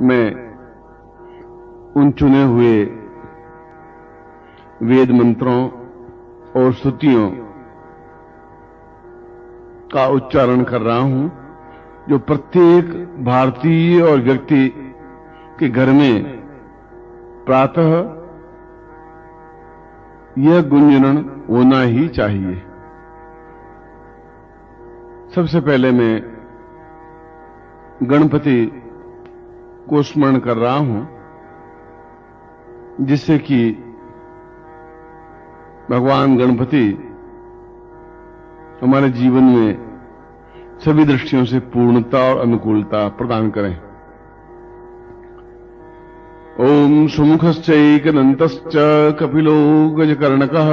मैं उन चुने हुए वेद मंत्रों और स्तुतियों का उच्चारण कर रहा हूँ, जो प्रत्येक भारतीय और व्यक्ति के घर में प्रातः यह गुंजन होना ही चाहिए। सबसे पहले मैं गणपति को स्मरण कर रहा हूँ, जिससे कि भगवान गणपति हमारे जीवन में सभी दृष्टियों से पूर्णता और अनुकूलता प्रदान करें। ओम सुमुखश्चैकदन्तश्च कपिलो गजकर्णकः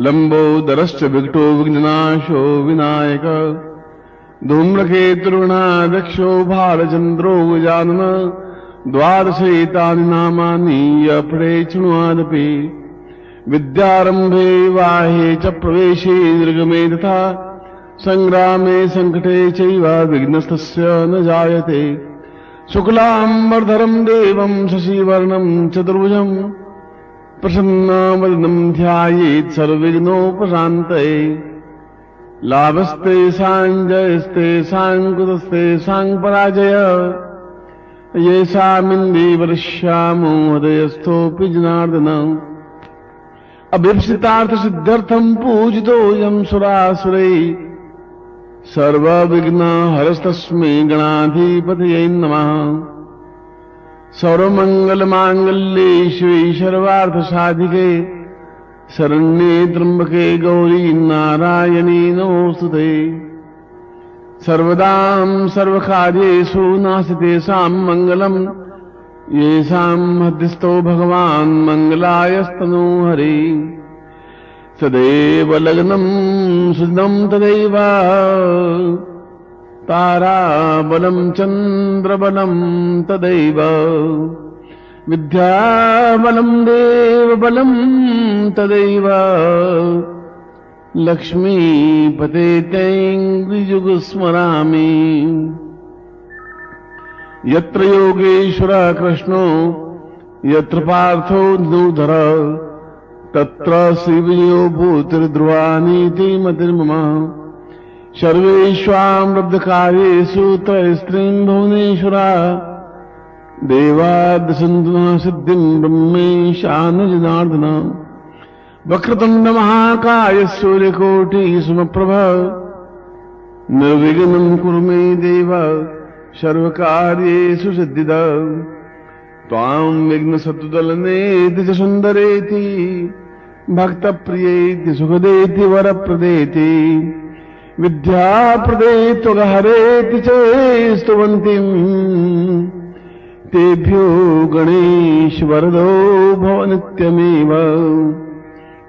लम्बोदरश्च विकटो विघ्ननाशो विनायक। धूम्रकेतुर्णादक्षो भालचन्द्रो गजानन द्वादशैतानि नामानि यपडे शृण्वादपि विद्यारम्भे वाहे च प्रवेशे निर्गमे तथा सङ्ग्रामे सङ्कटे चैव विघ्नस्तस्य न जायते शुक्लाम्बरधरम् देवम् शशिवर्णम् चतुर्भुजम् प्रसन्नवदनम् ध्यायेत् सर्वविघ्नोपशान्तये लाभस्ते साञ्जयस्ते साङ्कुतस्ते साङ्पराजय येषामिन्दे वर्ष्यामो हृदयस्थोऽपि जनार्दन अभीप्सितार्थसिद्ध्यर्थम् पूजितोऽयम् सुरासुरै। सर्वविघ्नहरस्तस्मै गणाधिपतये नमः। सर्वमङ्गलमाङ्गल्ये शिवे सर्वार्थसाधिके। शरण्ये त्र्यम्बके गौरी नारायणी नमोऽस्तुते सर्वदाम् सर्वकार्येषु नास्ति तेषाम् मङ्गलम् येषाम् हृदिस्थो भगवान् मङ्गलायस्तनो हरे सदैव लग्नम् सुदम् तदैव ताराबलम् चन्द्रबलम् तदैव विद्याबलम् देवबलम् तदैव। लक्ष्मीपते तैङ्गिजुगुस्मरामि। यत्र योगेश्वरः कृष्णो यत्र पार्थो नूधर तत्र शिवयो भूतिर्ध्रुवानीति मतिर्मम सर्वेष्वाम् लब्धकार्येषु त्रयस्त्रीम् भुवनेश्वरा देवादसन्तुना सिद्धिम् ब्रह्मेशानजनार्दन वक्रतुण्डमहाकाय सूर्यकोटि सुमप्रभ निर्विघ्नम् कुरु मे देव सर्वकार्येषु सिद्धिद त्वाम् विघ्नसतुदलनेति च सुन्दरेति भक्तप्रियेति सुखदेति वरप्रदेति विद्याप्रदे त्वगहरेति च स्तुवन्तीम् तेभ्यो गणेश वरदो भव नित्यमेव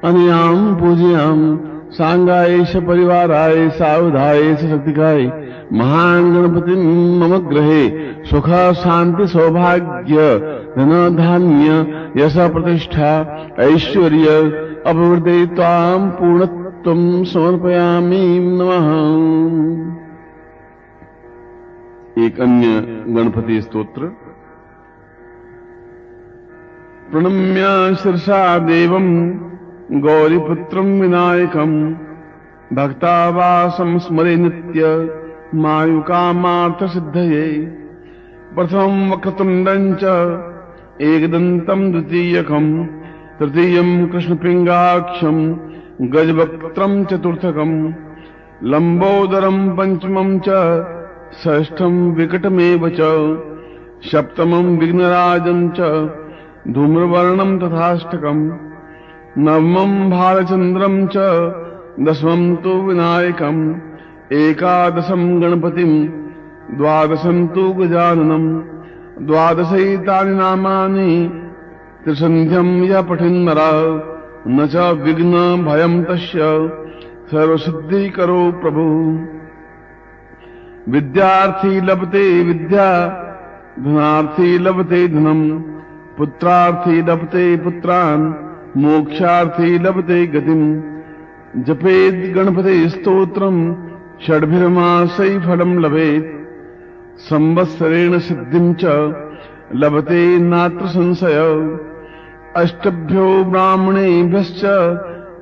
अनयाम् पूजयाम् साङ्गायेश परिवाराय, सावधाय शक्तिकाय। महान् गणपतिम् मम गृहे, सुख शान्ति सौभाग्य धन धान्य यश प्रतिष्ठा, ऐश्वर्य, अभिवृद्धि त्वाम् पूर्णत्वम् समर्पयामि नमः। एक अन्य गणपति स्तोत्र। प्रणम्य शीर्षा देवम् गौरीपुत्रम् विनायकम् भक्तावासम् स्मरे नित्य मायुकामार्थसिद्धये प्रथमम् वक्रतुण्डम् च एकदन्तम् द्वितीयकम् तृतीयम् कृष्णपिङ्गाक्षम् गजवक्त्रम् चतुर्थकम् लम्बोदरम् पञ्चमम् च षष्ठम् विकटमेव च सप्तमम् धूम्रवर्णम् तथाष्टकम्। नवमम् भालचन्द्रम् च, दशमम् तु विनायकम्। एकादशम् गणपतिम्, द्वादशम् तु गजाननम्। द्वादशैतानि नामानि, त्रिसन्ध्यम् यः पठिन्नर। न च विघ्न भयम् तस्य। सर्वसिद्धिकरो प्रभु। विद्यार्थी लभते विद्या, धनार्थी लभते धनम्। पुत्रार्थी लभते पुत्रान्, मोक्षार्थी लभते गतिम्। जपेद गणपते स्तोत्रम् षड्भिर्मासै फलम् लभेत्। संवत्सरेण सिद्धिम् च लभते नात्र संशय। अष्टभ्यो ब्राह्मणेभ्यश्च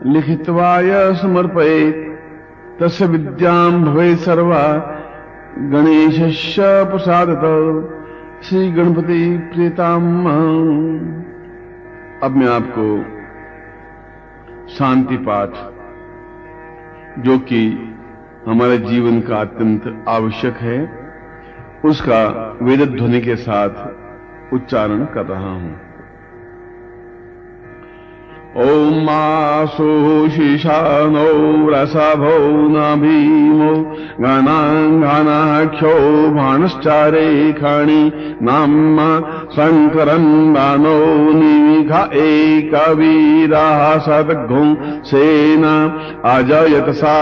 लिखित्वाय समर्पयेत्। तस्य विद्याम् भवेत् सर्वा। गणेशस्य प्रसादत। श्री गणपति प्रीताम। अब मैं आपको शांति पाठ, जो कि हमारे जीवन का अत्यंत आवश्यक है, उसका वेद ध्वनि के साथ उच्चारण कर रहा हूँ। ॐ मासोशिशानौ रसभौ न भीमो गणाङ्गनाख्यो भाणश्चारेखाणि नाम शङ्करन् दानो निघ एकवीरः सद्घो सेन अजयत सा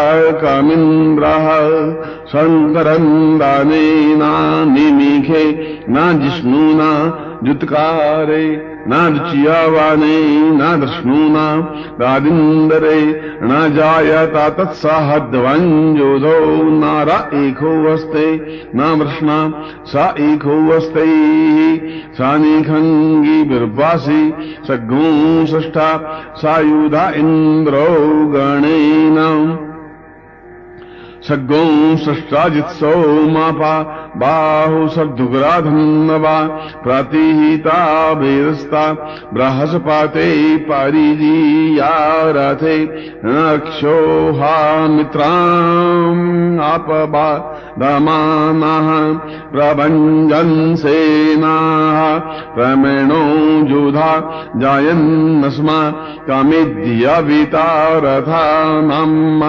कमिन्द्रः शङ्करन् दानेना निमिखे न जिष्णुना जुत्कारे नादुचियावाने नादृष्णूना दादिन्दरे न जायता तत्साहद्वञ्जोधो नारा एको वस्ते न वृष्णा सा एको वस्ते सा निखङ्गी बिर्वासि सग्गो षष्ठा सायुधा इन्द्रो गणेन सग्गौ सृष्टाजित्सौ मापा बाहु सर्धुग्राधन्नवा प्रतिहिता भेदस्ता बृहस्पाते पारिजीया रथे नक्षोहा मित्राम् आपबा दमानः प्रभञ्जन्सेनाः प्रमेणो जुधा, जायन्नस्मा कमिद्यवितारथा नाम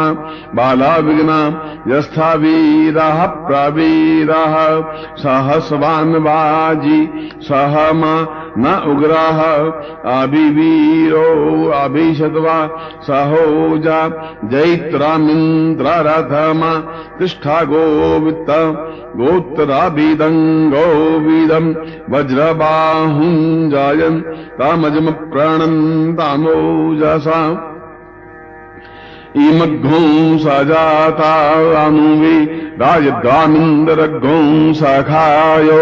बाला विघ्ना यस्था वीरः, प्रवीरः सहस्वान्वाजी सहमा न उग्रः अभिवीरो, अभिषद्वा, सहोजा, जैत्रामिन्द्ररथमा तिष्ठा गोवित्त गोत्राभिदम् गोविदम् वज्रबाहुम् जायन् तामजम प्रणन्तामोजसा इमघ्गौ सजाता अनुवि राजद्वामिन्दरघ्गौ सखायो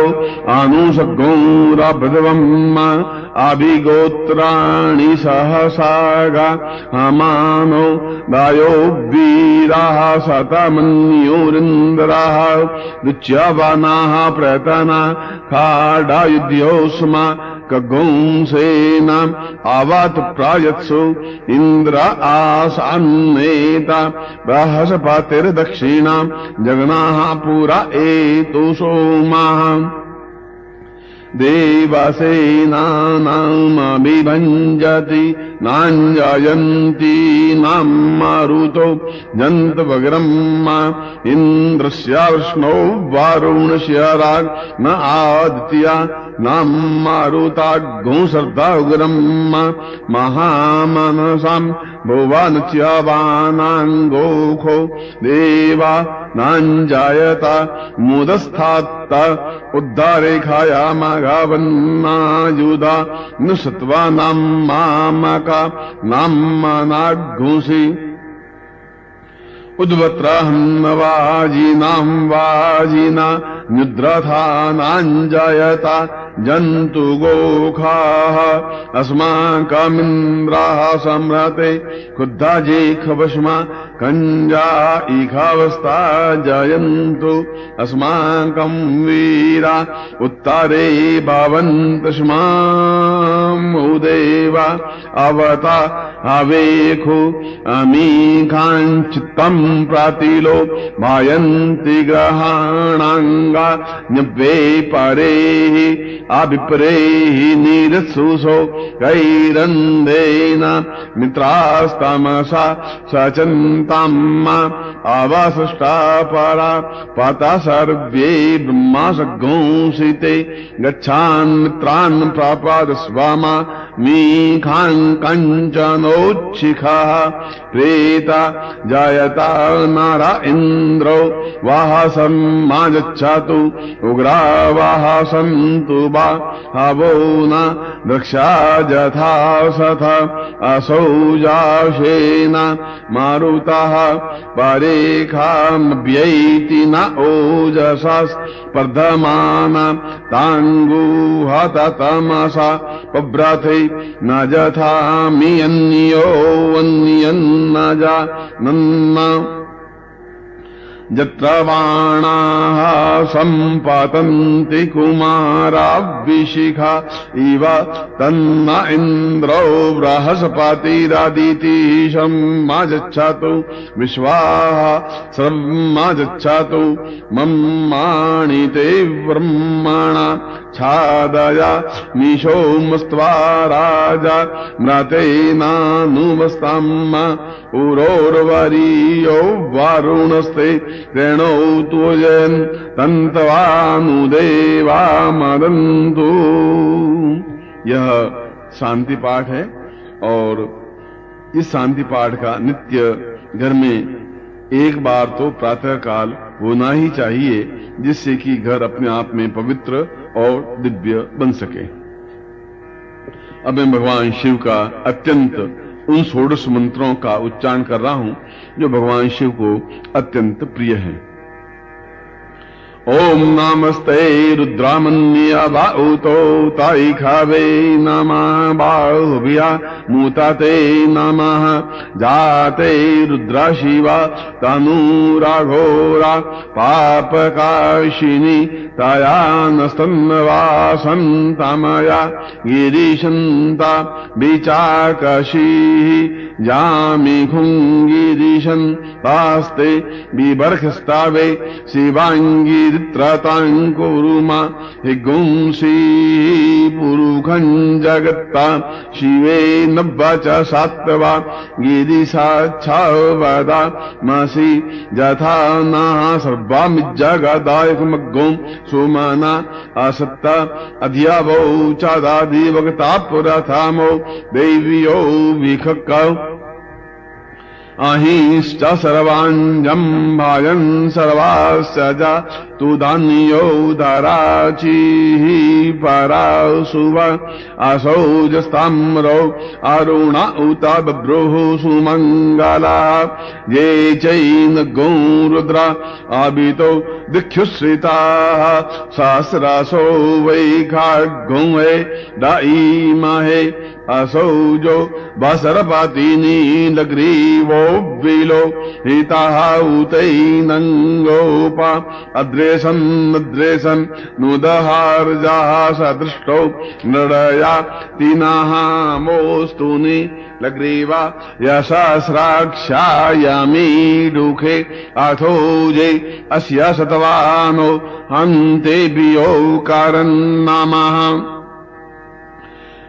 अनुसघ्गौ रभ्रवम् अभिगोत्राणि सहसागा हमानो दायो वीराः शतमन्योरिन्द्राः दुच्यवानाः प्रतना खाडायुध्योऽस्मा कगुंसेना आवात प्रायत्सु इंद्र आसान्नेता बृहस्पतिर्दक्षिणा जगनाः पुरा एतु सोमाः। देवसेनानामभिभञ्जति नाञ्जयन्ती नाम् मारुतो जन्तवग्रह्म इन्द्रस्य विष्णौ, वारुणस्य राग्, न आदित्या, नाम् उग्रम् महामनसाम् भुवनच्यवानाङ्गोखो देवा नाञ्जायता, मुदस्थात्त उद्धारेखायामघवन्नायुधा नुसत्वा नाम् मामका नाम्मनाघुषि उद्वत्राहन्नवाजिनाम् वाजिना निद्रथानाञ्जयता जन्तुगोखाः अस्माकमिन्द्राः सम्रते खुद्धाजेखवश्मा कञ्जा इखावस्ता जयन्तु अस्माकम् वीरा उत्तरे भवन्तस्मामुदेवा अवता अवेखु अमीकाञ्चित्तम् प्रातिलो भायन्ति ग्रहाणाङ्गा न्यव्ये परेः कैरन्देन मित्रास्तमसा सचन्ताम् अवसृष्टा परा पता सर्वे ब्रह्मा सघोंसिते गच्छान् मित्रान् प्रापाद स्वामा मीखान् कञ्चनोच्छिखः प्रेता जायता नार इन्द्रो वाहसम् उग्रा वाहसन्तु वा हवो न दक्षा यथा सथ असौ जाशेन मारुतः परेखामभ्यैति न ओजसा स्पर्धमान ताङ्गुहततमसा पव्रथे न जथामि अन्यो वन्यन्न जन्म यत्र बाणाः सम्पतन्ति कुमाराभिशिखा इव तन्न इन्द्रो बृहस्पतिरदितिशम् मा गच्छतु विश्वाः सर्वमा गच्छतु मम्माणि ते ब्रह्मण। छादया निशोमस्त्वा राजा। म्रतेनानुमस्तम् उरोर्वरीयो वारुणस्ते ऋणौ तुजन् तन्तवानुदेवा मदन्तु यह शांति पाठ है और इस शांति पाठ का नित्य घर में एक बार तो प्रातः काल होना ही चाहिए, जिससे कि घर अपने आप में पवित्र और दिव्य बन सके। अब मैं भगवान शिव का अत्यंत उन षोडश मंत्रों का उच्चारण कर रहा हूँ, जो भगवान शिव को अत्यंत प्रिय है। ओम नमस्ते रुद्रामन्यबाउतो ताई खावे नमः बाहुभिया मूताते नमः। जाते रुद्रा शिवा तनूराघोरा पापकाशिनी तया नस्तन्वासन्तमया गिरिशन्ता विचाकशीः जामिखुङ्गिरिशन् तास्ते विबर्खस्तावे शिवाङ्गिरित्रताङ्कुरुमा हिगुंसी पुरुखम् जगत्ता शिवे नव्व च सात्वा गिरिसाच्छावदा मसि यथा नाः सर्वामिज्जगदायकमग्गौ सुमना असत्त अध्यवौ चादादिवगता पुरथामो देव्यो विखकौ अहिश्च सर्वाञ्जम् भाजन् सर्वास्य च तु धान्यो धराचिः परासुव असौ जस्ताम्रौ अरुण उत बभ्रुः सुमङ्गला। ये चैन गौरुद्रा आबितो दिक्षुश्रिताः। सहस्रसो वै खाग्गौ वै दायीमहे असौ जो बसरपतिनी लग्रीवो विलो हिताः उतैनङ्गोपा द्रे नुदहार्जाः सदृष्टौ नृडया दीनाहामोऽस्तुनि लग्रीव यशस्राक्षायमीडुखे साक्षायामीरुखे अथोजै अस्य शतवानो हन्ते बि यौकारन्नामाह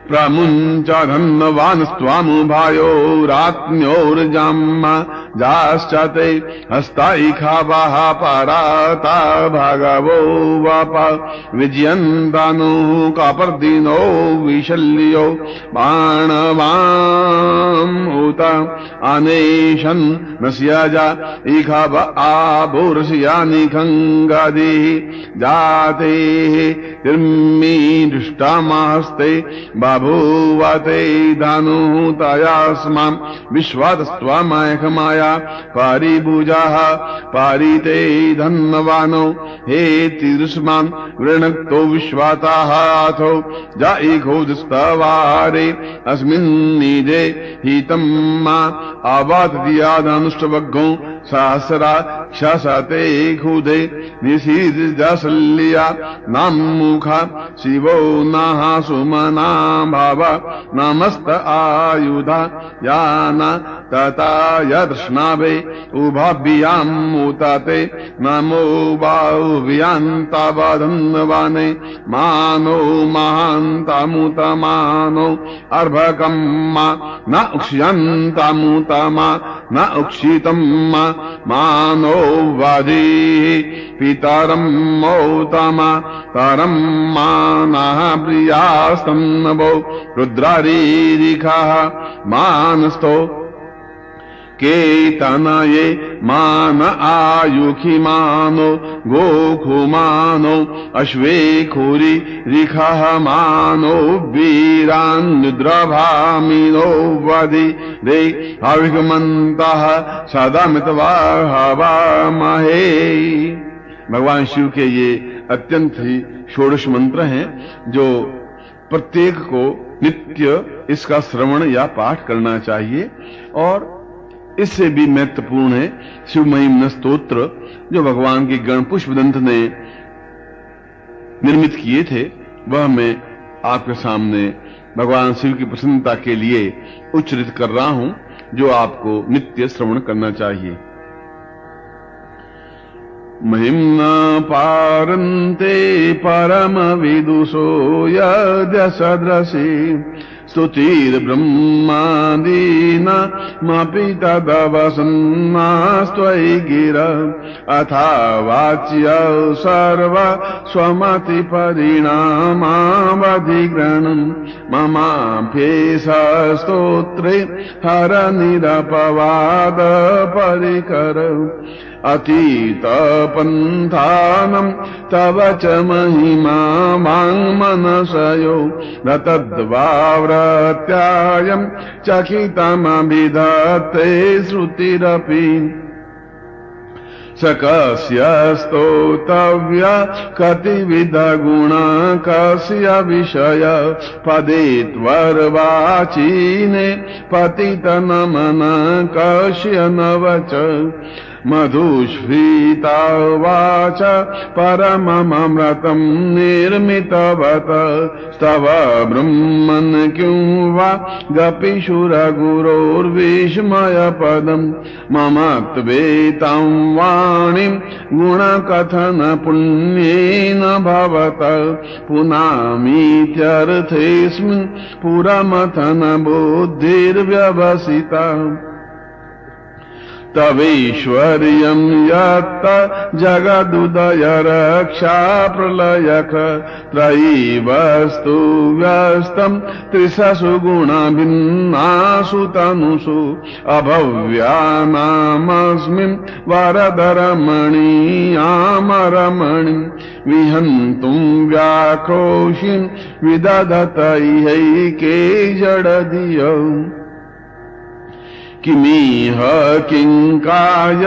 प्रमु धन्नवान् स्वामुभयो राज्ञोर्जाम्म रात्न्योर्जम् जाश्च ते हस्तैखावः पराता भगवो वप। विजयन्तानुः कपर्दिनो विशल्यो बाणवाम् उत। अनेशन् नस्यज, इखव आभूर्षयानिखङ्गदिः जातेः तिर्मीदृष्टमहस्ते बभूवते धनुः तयास्माम् विश्वातस्त्वमयखमाया परिभुजः परिते धन्वानो हे तिरुष्मान् वृणक्तो विश्वाताः अथो जाइघोदस्तवारे अस्मिन्निजे हितम् मा अवातदियादनुष्टवग्गौ सहस्रा क्षसते खुदे निशीर्जसल्या नामुखा शिवो नः सुमना भाव नमस्त आयुधा याना तथा यदृष्णावे उभाभ्याम् उतते नमो बाहुभ्यान्तावधन्वाने मानो महान्तामुतमानो अर्भकम् मा न उक्ष्यन्तामुतमा न उक्षितम् मानो वाधिः पितरम् मौतमा तरम् मानः प्रियास्तन्नवो रुद्रारीरिखः मानस्तो केतनये मान आयुखिमानो गोखुमानो, अश्वेखुरि रिखः मानो, वीरान्निद्रभामिनो वधि रे। अविगमन्तः सदमितवाहवामहे। भगवान शिव के ये अत्यंत ही षोडश मंत्र हैं, जो प्रत्येक को नित्य इसका श्रवण या पाठ करना चाहिए। और इससे भी महत्वपूर्ण है शिव महिम स्त्रोत्र जो भगवान के गण पुष्प पुष्पदंत ने निर्मित किए थे, वह मैं आपके सामने भगवान शिव की प्रसन्नता के लिए उच्चरित कर रहा हूँ, जो आपको नित्य श्रवण करना चाहिए। महिम्ना परम विदुषो यद्य सदृशी स्तुतिर्ब्रह्मादीनामपि तदवसन्नास्त्वयि गिर। अथा वाच्य सर्व स्वमतिपरिणामावधिग्रणम् ममाभ्येषस्तोत्रे हर निरपवाद परिकर अतीतपन्थानम् तव च महिमा वाङ्मनसयो न तद्वाव्रत्यायम् चकितमभिधत्ते श्रुतिरपि। स कस्य स्तोतव्य कतिविधगुण कस्य विषय। पदे त्वर्वाचीने पतितनमन कस्य नवच मधुस्फीतावाच परममृतम् निर्मितवत। स्तव ब्रह्मन् किं वा गपिशुरगुरोर्विस्मयपदम् मम त्वेतां वाणीम् गुणकथनपुण्येन भवत। पुनामीत्यर्थेऽस्मिन् पुरमथन बुद्धिर्व्यवसिता तवेश्वर्यम् यत्त जगदुदय रक्षा प्रलयख त्रयीवस्तु व्यस्तम् त्रिशसु गुणभिन्नासु तनुषु अभव्यानामस्मिन् वरदरमणीयामरमणि विहन्तुम् व्याक्रोशिम् विदधत इहैके जडधियौ। किमीह किङ्काय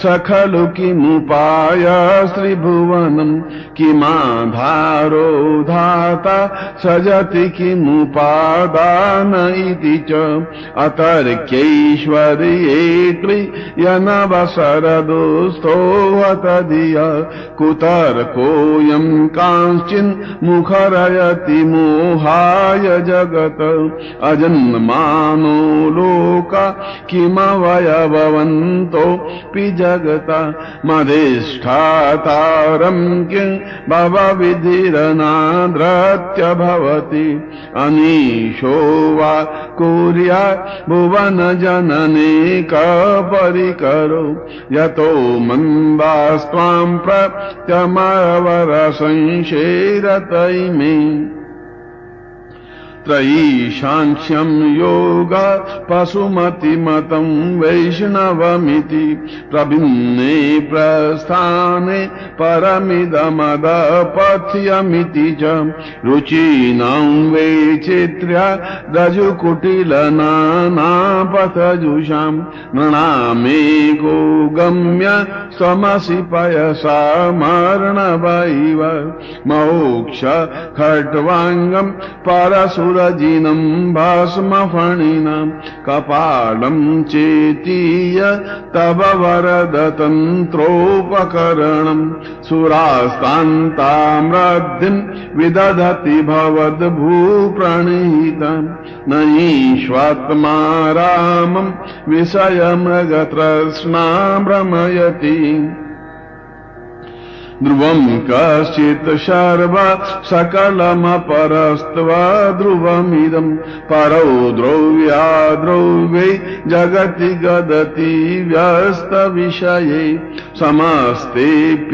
स खलु किमुपाय श्रीभुवनम् किमाधारो धाता सजति किमुपादान इति च अतर्क्यैश्वर्येत्रियनवशरदुस्थोऽत धिय कुतर्कोऽयम् कांश्चिन् मुखरयति मोहाय जगत् अजन्मानो लोका किमवयभवन्तोऽपि जगता मधिष्ठातारम् किम् भवविधिरनाद्रत्य भवति। अनीशो वा कुर्या भुवन जनने कपरिकरो। यतो मन्दास्त्वाम् त्रयीशाङ्क्ष्यम् योग पशुमतिमतम् वैष्णवमिति प्रभिन्ने प्रस्थाने परमिदमदपथ्यमिति च रुचीनाम् वैचित्र्या रजुकुटिलनानापथजुषाम् नृणामेको गम्य स्वमसि पयसा मर्णवैव मोक्ष खट्वाङ्गम् परसु सुरजिनम् भस्मफणिनम् कपालम् चेतीय तव वरदतन्त्रोपकरणम् सुरास्तान्तामृद्धिम् विदधति भवद्भूप्रणीतम् नयीष्वात्मा रामम् विषयमृगतृष्णा भ्रमयति ध्रुवम् कश्चित् शर्व सकलमपरस्त्वा ध्रुवमिदम् परौ द्रव्या द्रव्ये जगति गदति व्यस्तविषये समस्तेऽप्येतस्मिन्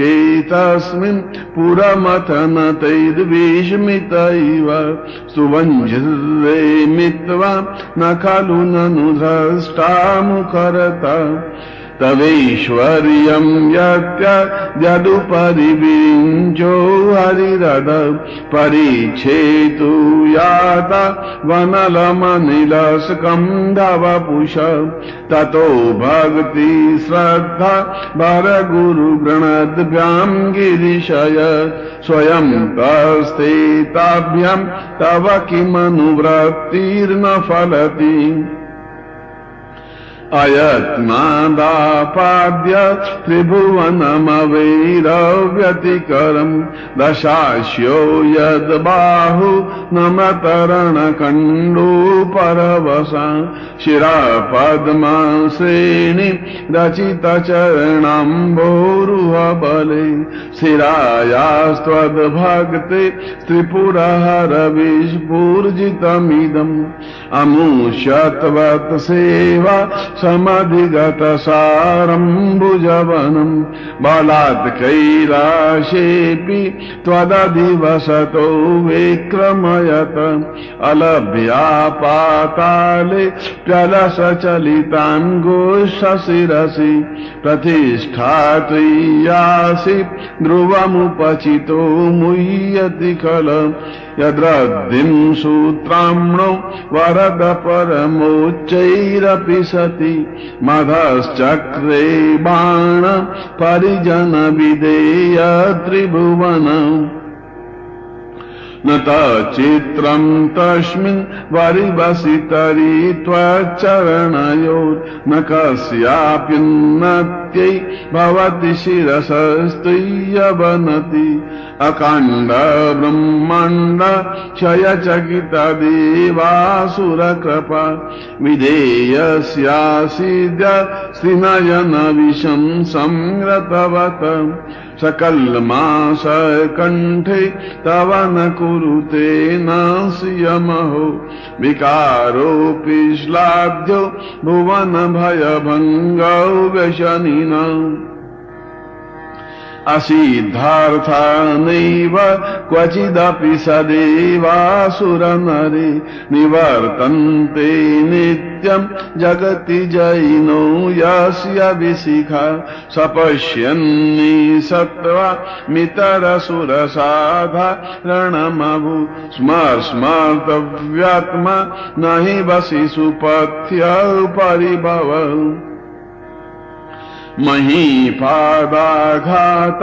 पुरमथनतैर्विस्मित इव सुवञ्जिरे मित्वा न खलु ननु द्रष्टामुखरता तवेश्वर्यम् यद्युपरि विञ्चो हरिरद परीक्षेतु याता वनलमनिलस्कन्धवपुष। ततो भक्ति श्रद्धा भरगुरुगणद्भ्याम् गिरिशय स्वयं तस्ते ताभ्याम् तव किमनुवृत्तिर्न फलति अयत्नादापाद्य त्रिभुवनमवैरव्यतिकरम् दशास्यो यद्बाहु नमतरणकण्डो परवसा शिरापद्माश्रेणि रचितचरणाम्भोरुहबले शिरायास्त्वद्भक्ते त्रिपुरहरविस्फूर्जितमिदम् अमुष्यत्वत् सेवा समधिगतसारम्बुजवनम् बलात् कैलाशेऽपि त्वदधिवसतो विक्रमयत अलभ्या पाताले प्यलसचलिताङ्गोषशिरसि प्रतिष्ठा त्वय्यासि ध्रुवमुपचितो मुह्यति खल यद्रद्धिम् सूत्राम्णो वरद परमोच्चैरपि सति। मधश्चक्रे बाण परिजनविधेय त्रिभुवन न चित्रम् तस्मिन् वरिवसितरि त्व चरणयो न कस्याप्युन्नत्यै भवति शिरसस्त्रीयवनति। अकाण्ड ब्रह्माण्ड शयचकितदेवासुरकृप विधेयस्यासीद श्रिनयनविशम् संरतवत। संरतवत सकल्मासकण्ठे तव न कुरुते नास्यमहो। विकारोऽपि श्लाघ्यो भुवन भयभङ्गौ व्यशनिना। असिद्धार्था नैव क्वचिदपि सदेवासुरनरे निवर्तन्ते नित्यम् जगति जैनो यस्य विशिखा सपश्यन्नि सत्त्वा मितरसुरसाधारणमभु स्मर स्मर्तव्यात्मा न हि वसि सुपथ्य परिभव महीपादाघात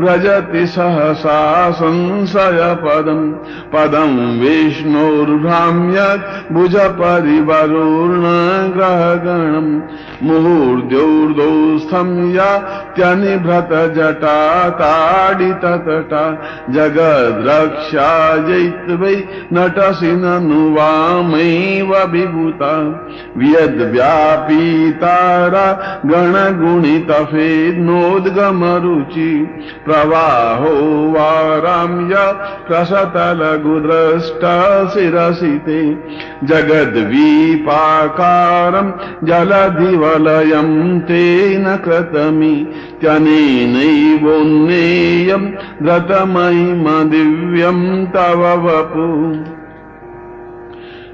व्रजति सहसा संशयपदम् पदम् विष्णोर्भ्राम्यत् भुजपरिवरोर्ण ग्रहगणम् मुहूर्द्योर्दोस्थम् यात्यनिभृत जटा ताडिततटा जगद्रक्षा जैत्वै नटसि ननु वामैव विभूता। व्यद्व्यापीतारा गणगुणितफेन्नोद्गमरुचि प्रवाहो वाराम्य प्रसतलघुद्रष्टशिरसिते जगद्वीपाकारम् जलधिवलयम् तेन कृतमि त्यनेनैवोन्नेयम् धृतमहिम दिव्यम् तव वपु।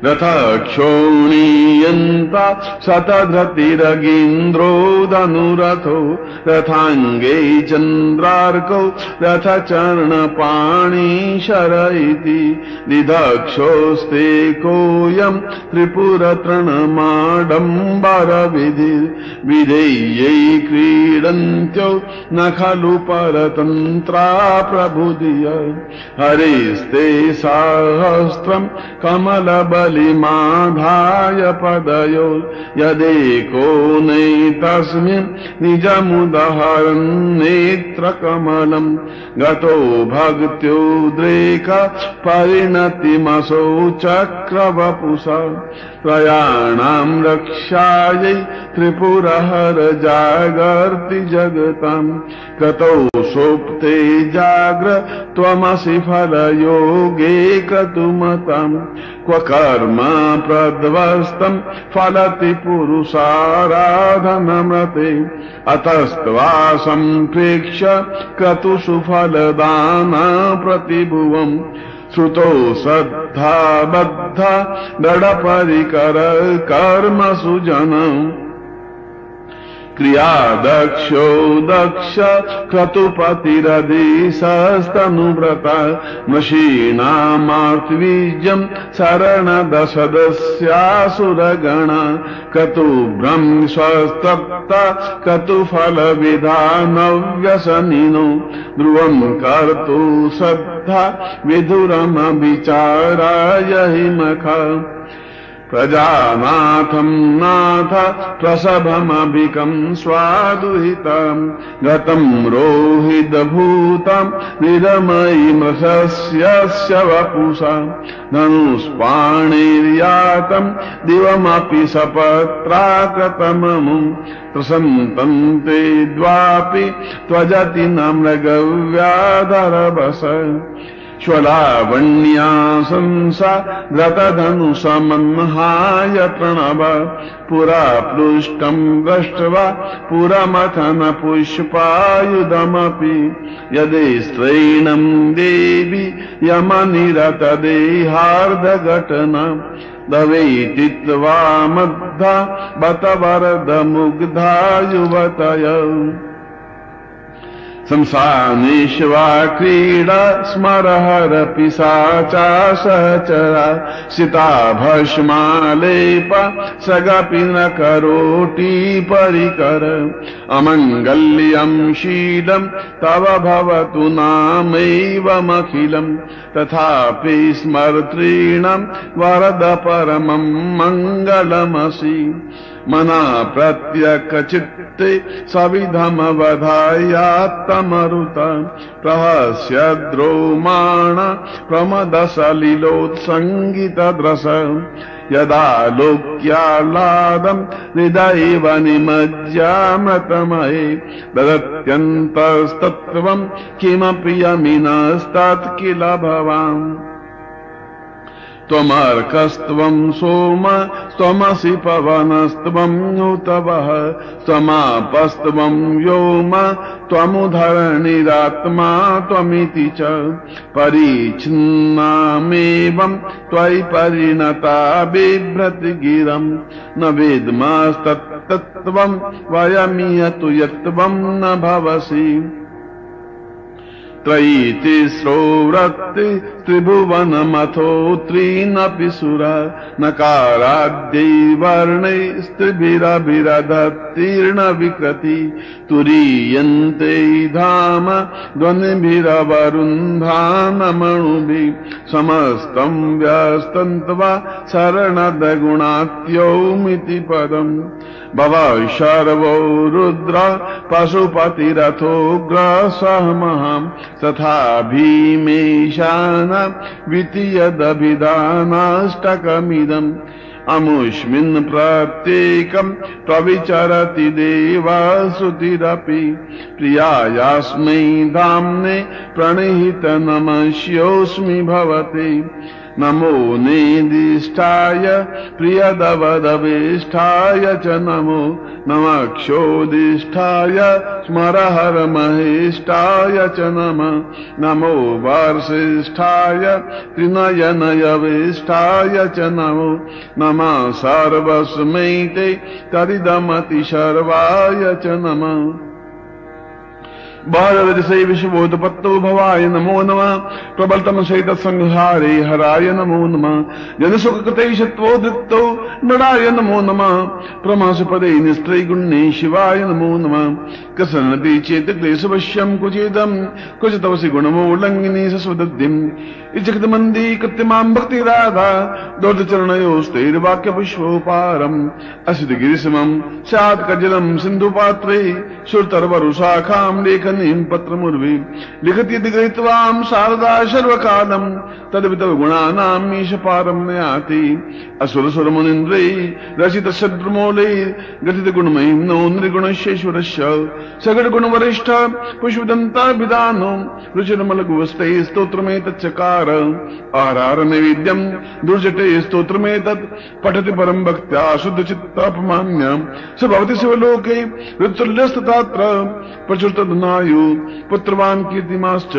रथक्षोणीयन्ता शतधृतिरगीन्द्रो धनुरथो रथाङ्गे चन्द्रार्कौ रथचरणपाणी शर इति दिदक्षोस्ते कोऽयम् त्रिपुरतृणमाडम्बरविधि विधेयै क्रीडन्त्यो न खलु परतन्त्रा प्रबुधिय हरिस्ते सहस्रम् कमलब बलिमाधाय पदयो यदेको नैतस्मिन् निजमुदहरन् नेत्रकमलम् गतो भक्त्युद्रेक परिणतिमसौ चक्रवपुष त्रयाणाम् रक्षायै त्रिपुरहर जागर्ति जगताम् कतौ सोप्ते जाग्र त्वमसि फलयोगे क्रतुमताम् क्व कर्म प्रध्वस्तम् फलति पुरुषाराधनमते। अतस्त्वा सम्प्रेक्ष्य क्रतुषु फलदाना प्रतिभुवम्। श्रुतो श्रद्धा बद्धा दृढपरिकर कर्मसु जनम् क्रिया दक्षो दक्ष क्रतुपतिरधिशस्तनुव्रत मशीनामार्तवीजम् शरणदशदस्यासुरगण कतुभ्रम् स्वस्तप्त कतुफलविधानव्यसनिनो ध्रुवम् कर्तु श्रद्धा विधुरमविचाराय हिमख प्रजानाथम् नाथ प्रसभमभिकम् स्वादुहितम् गतम् रोहितभूतम् निरमयिमृषस्यस्य वपुषा धनुष्पाणिर्यातम् दिवमपि सपत्राकृतममुम् प्रसन्तम् ते द्वापि त्वजति न मृगव्याधरवस श्वलावण्याशंसा धृतधनुषमन्हाय प्रणव पुरा पृष्टम् दृष्ट्वा पुरमथन पुष्पायुधमपि यदि स्त्रैणम् देवि यमनिरतदेहार्धघटना दवेति त्वा मद्धा बत वरदमुग्धा युवतय संसानेष्वा क्रीडा स्मरहर पिशाचा सहचरा सिता भस्मालेप सगपि न करोति परिकर। अमङ्गल्यम् शीलम् तव भवतु नामैवमखिलम् तथापि स्मर्तॄणाम् वरद परमम् मङ्गलमसि मना प्रत्यकचित्ते सविधमवधायात्तमरुत प्रहस्यद्रोमाण प्रमदसलिलोत्सङ्गितद्रस। यदा लोक्याह्लादम् हृदयैव निमज्जामृतमये ददत्यन्तस्तत्त्वम् किमपि यमिनस्तत् किल भवान्। त्वमर्कस्त्वम् सोम त्वमसि पवनस्त्वम् नुतवः त्वमापस्त्वम् व्योम त्वमुधरणिरात्मा त्वमिति च परिच्छिन्नामेवम् त्वयि परिणता बिभ्रति गिरम् न वेद्मस्तत्तत्त्वम् वयमियतु यत्त्वम् न भवसि। त्रयी तिस्रो वृत्ति त्रिभुवनमथो त्रीनपि सुर नकाराद्यै वर्णै स्त्रिभिरभिरधत्तीर्ण विकृति। तुरीयन्ते धाम ध्वनिभिरवरुन्धानमणुभिः। समस्तम् व्यस्तन्त्वा शरणदगुणात्यौमिति पदम् भव शर्वो रुद्र पशुपतिरथोग्रसहमहम्। तथा भीमेशान द्वितीयदभिधानाष्टकमिदम् अमुष्मिन् प्रत्येकम् प्रविचरति देवासुतिरपि प्रियायास्मै धाम्ने प्रणिहित नमस्योऽस्मि भवते नमो नेदिष्ठाय प्रियदवदवेष्ठाय च नमो नमक्षोदिष्ठाय स्मरहरमहेष्टाय च नम नमो वार्षिष्ठाय त्रिनयनयवेष्ठाय च नमो नमः सर्वस्मै ते तदिदमतिशर्वाय च नमः ബാലരജസൈ ഭാരതരസൈവിശുബോധപത്തോഭവായ നമോ നമ. പ്രബൽതമശൈതസംഹാരേ ഹരായ നമോ നമ. ജനസുഖകൃതൈഷത്വോദൃത്തോ നടായ നമോ നമ. പ്രമാസപദൈ നിസ്ത്രൈഗുണ്യേ ശിവായ നമോ നമ. കസന്നതി ചേത് ക്ലേശവശ്യം കുചേതം. കുചിതവസി ഗുണമോളംഗിനി സസ്വദ്യം ഇച്ഛിതമന്ദീ കൃത്യമാം ഭക്തിരാധ. ദോർദ്ധചരണയോസ്തൈർവാക്യപുഷ്പോപാരം അസിത് ഗിരിസമം സ്യാത് കജലം സിന്ധുപാത്രേ ശ്രുതർവരുശാഖാം ലേഖന നീം പത്രമുർവീം ലിഖത്യതി കൃത്വാം ശാരദാ ശർവകാലം. തദ്വിധ ഗുണാനാം ഈശപാരം നയാതി അസുരസുരമുനിന്ദ്രൈ രസിത ശത്രുമൂലൈ ഗതിത ഗുണമൈ നോ നൃഗുണശേശ്വരശ സകട ഗുണവരിഷ്ഠ പുഷ്പദന്താഭിധാനം രുചിരമലകുവസ്തൈ സ്തോത്രമേതച്ചകാര ആരാര നൈവേദ്യം ദുർജട്ടേ സ്തോത്രമേതത് പഠതി പരം ഭക്ത്യാ ശുദ്ധചിത്താപമാന്യം സ്വഭവതി ശിവലോകൈ ഋത്തുല്യസ്തത്ര പ്രചുരതനായ भक्त्या पुत्रवान स भवति शिवलोके ऋतुल्यस्ततात्र प्रचुरतदनायु पुत्रवान् कीर्तिमाश्च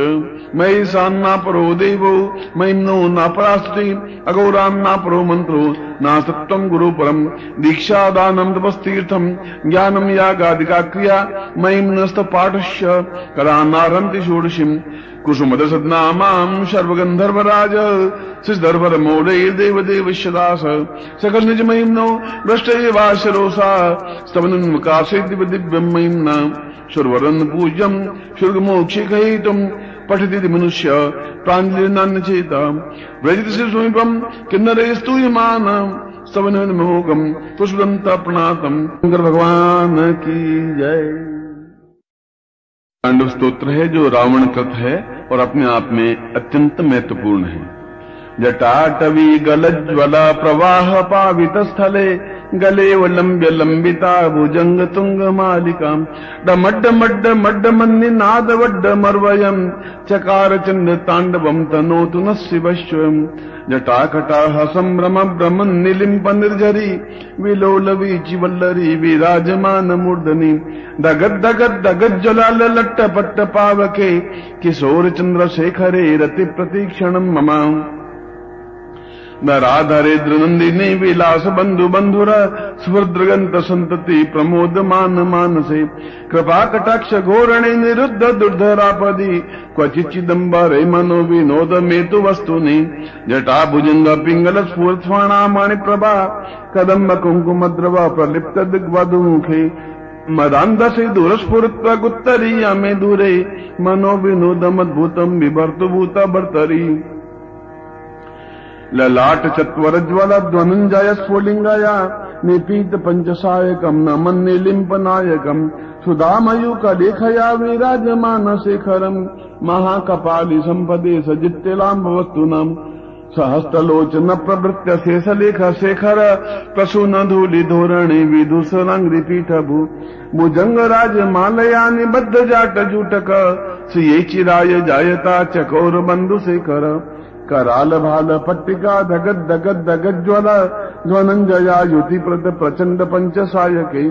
मयि सान्नापरो देवो मयिम् नो नापरास्ति अगौरान्नापरो मन्त्रो नासत्त्वम् गुरुपरम् दीक्षादानम् तपस्तीर्थम् ज्ञानम् यागादिका क्रिया मयिम् नस्तपाठस्य करान्नारन्ति षोडशीम् कुसुमदसद्नामाम् सर्वगन्धर्वराज शिशधर्वरमौलैर्देवदेवश्यदास सकल निजमयिम् नो भ्रष्टैवाशरोसा स्तवनन्मुकाशे दिव्य दिव्यम् मयिम् न सुरवरन् पूज्यम् शुर्गमोक्षिकहितुम् पठति मनुष्य प्राञ्जलिर्नान्य चेता व्रजति समीपम् किन्नरे स्तूयमान स्तवन मोहकम् पुष्पदन्त प्रणातम्। भगवान की जय। पांडव स्त्रोत्र है जो रावण कृत है और अपने आप में अत्यंत महत्वपूर्ण है। जटाटवी गलज्वला प्रवाह पावित स्थले गले लंब्य लंबिता भुजंग तुंग मालिका डमड्ड मड्ड मड्ड मन्नि नाद वड्ड मर्वयम् चकार चंद तांडवम तनोतु न शिवस्वम् जटाकटाह संभ्रम भ्रमन् निलिम्प निर्झरी। विलोलवी चिवल्लरी विराजमान मूर्धनि। दगद दगद दगद ज्वलाल लट्ट पट्ट पावके। किशोर चंद्र शेखरे रति प्रतीक्षणम् मम। नराधरेद्र नंदिनी विलास बंधु बंधुर स्फुद्रगंत संतति प्रमोद मान मानसे। कृपा कटाक्ष घोरणे निरुद्ध दुर्धरापदी क्वचित चिदंबरे मनो विनोद मेतु वस्तुनि। जटा भुजंग पिंगल स्फूर्त मणि प्रभा, कदम्ब कुंकुम द्रव प्रलिप्त दिग्वधुमुखे। मदान्धसे दूरस्फुरत्व गुत्तरीया मे दूरे मनो विनोदमद्भुतम् बिभर्तु भूत भर्तरी ललाट चत्वरज्वल ध्वनुञ्जय स्फुलिङ्गया निपीत पञ्चसायकम् न मन्निलिम्पनायकम् सुधामयूकलेखया विराजमानशेखरम् महाकपालि सम्पदे सजित्यलाम्बवस्तूनम् सहस्तलोचन प्रवृत्य शेषलेख शेखर, प्रसून धूलि धोरणे विदुषरङ्ग्रिपीठभू भुजङ्गराज मालया निबद्ध जाट जूटक श्रियै चिराय जायता चकोर बन्धुशेखर कराल भाल पट्टिका धगत धगत धगत ज्वल ध्वनंजया युति प्रद प्रचंड पंच सायके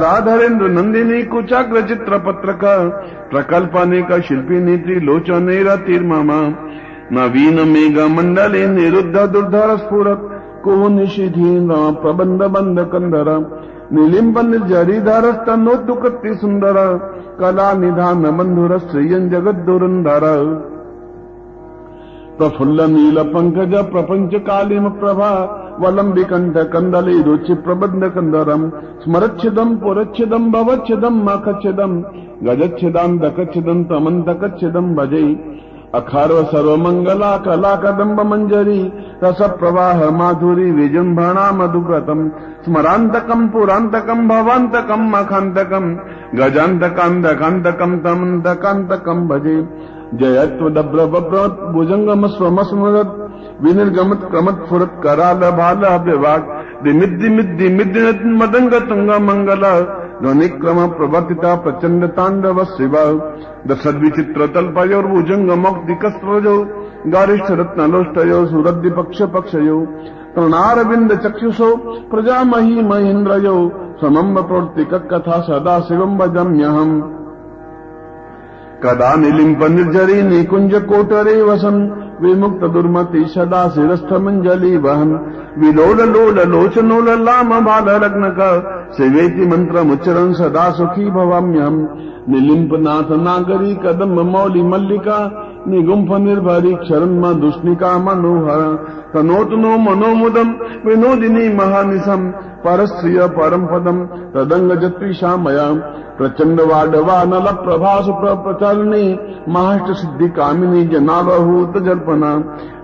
राधरेन्द्र नंदिनी कुचाग्र चित्र पत्रक प्रकल्पने का शिल्पी त्रिलोचने रतिर्मम। नवीन मेघ मंडले निरुद्ध दुर्धर स्फुरत को निषिधीन प्रबंध बंद कंदर निलिंब निर्जरीधर स्तनोत्तुकति सुंदर कला निधान बंधुर श्रियं जगत दुरंधर प्रफुल्ल नील पंकज प्रपंच कालीम प्रभा वलंबि कंठ कंदली रुचि प्रबंध कंदरम स्मरच्छिदम पुरच्छिदम भवच्छिदम मखच्छिदम गजच्छिदम दकच्छिदम तमंतकच्छिदम भजे। अखार्व सर्वमंगला कला कदम्ब मंजरी रस प्रवाह माधुरी, विजृंभणा, मधुव्रतम स्मरांतकम पुरांतकम भवांतकम मखांतकम गजांतकांतकांतकम तमंतकांतकम भजे। जयत्वदभ्र बभ्रत भुजंगम स्वमस्मरत विनिर्गमत क्रमत फुरत कराल भाल विभाग दिमिद दिमिद ध्वनिक्रम प्रवर्तिता प्रचंड तांडव शिव दशद्विचित्र तल्पयोर्भुजंग मौक्तिकस्त्रजो गारिष्ठ रत्नलोष्टयो सुरद्धि पक्ष पक्षयो तृणारविंद चक्षुषो प्रजामही महेन्द्रयो समम्ब प्रवर्तिक कथा सदा शिवम भजम्यहम् कदा निलिम्प निर्जरी निकुंज कोटरे वसन। विमुक्त दुर्मति सदा शिरस्थ मंजलि वहन विलोल लोल लोचनोल लाम बाल रग्न कर सेवेति मंत्र मुच्चरण सदा सुखी भवाम्यम निलिंप नाथ नागरी कदम मौली मल्लिका निगुंफ निर्भरी क्षरण दुष्णिका मनोहर। तनोत तनोतनो मनोमुदम। विनोदिनी महानिशम। परस्त्रिय परम पदम तदंग जत्विषामया प्रचंड वाडवानल प्रभास प्रचरणी महाष्ट सिद्धि कामिनी जनावहूत जल्पना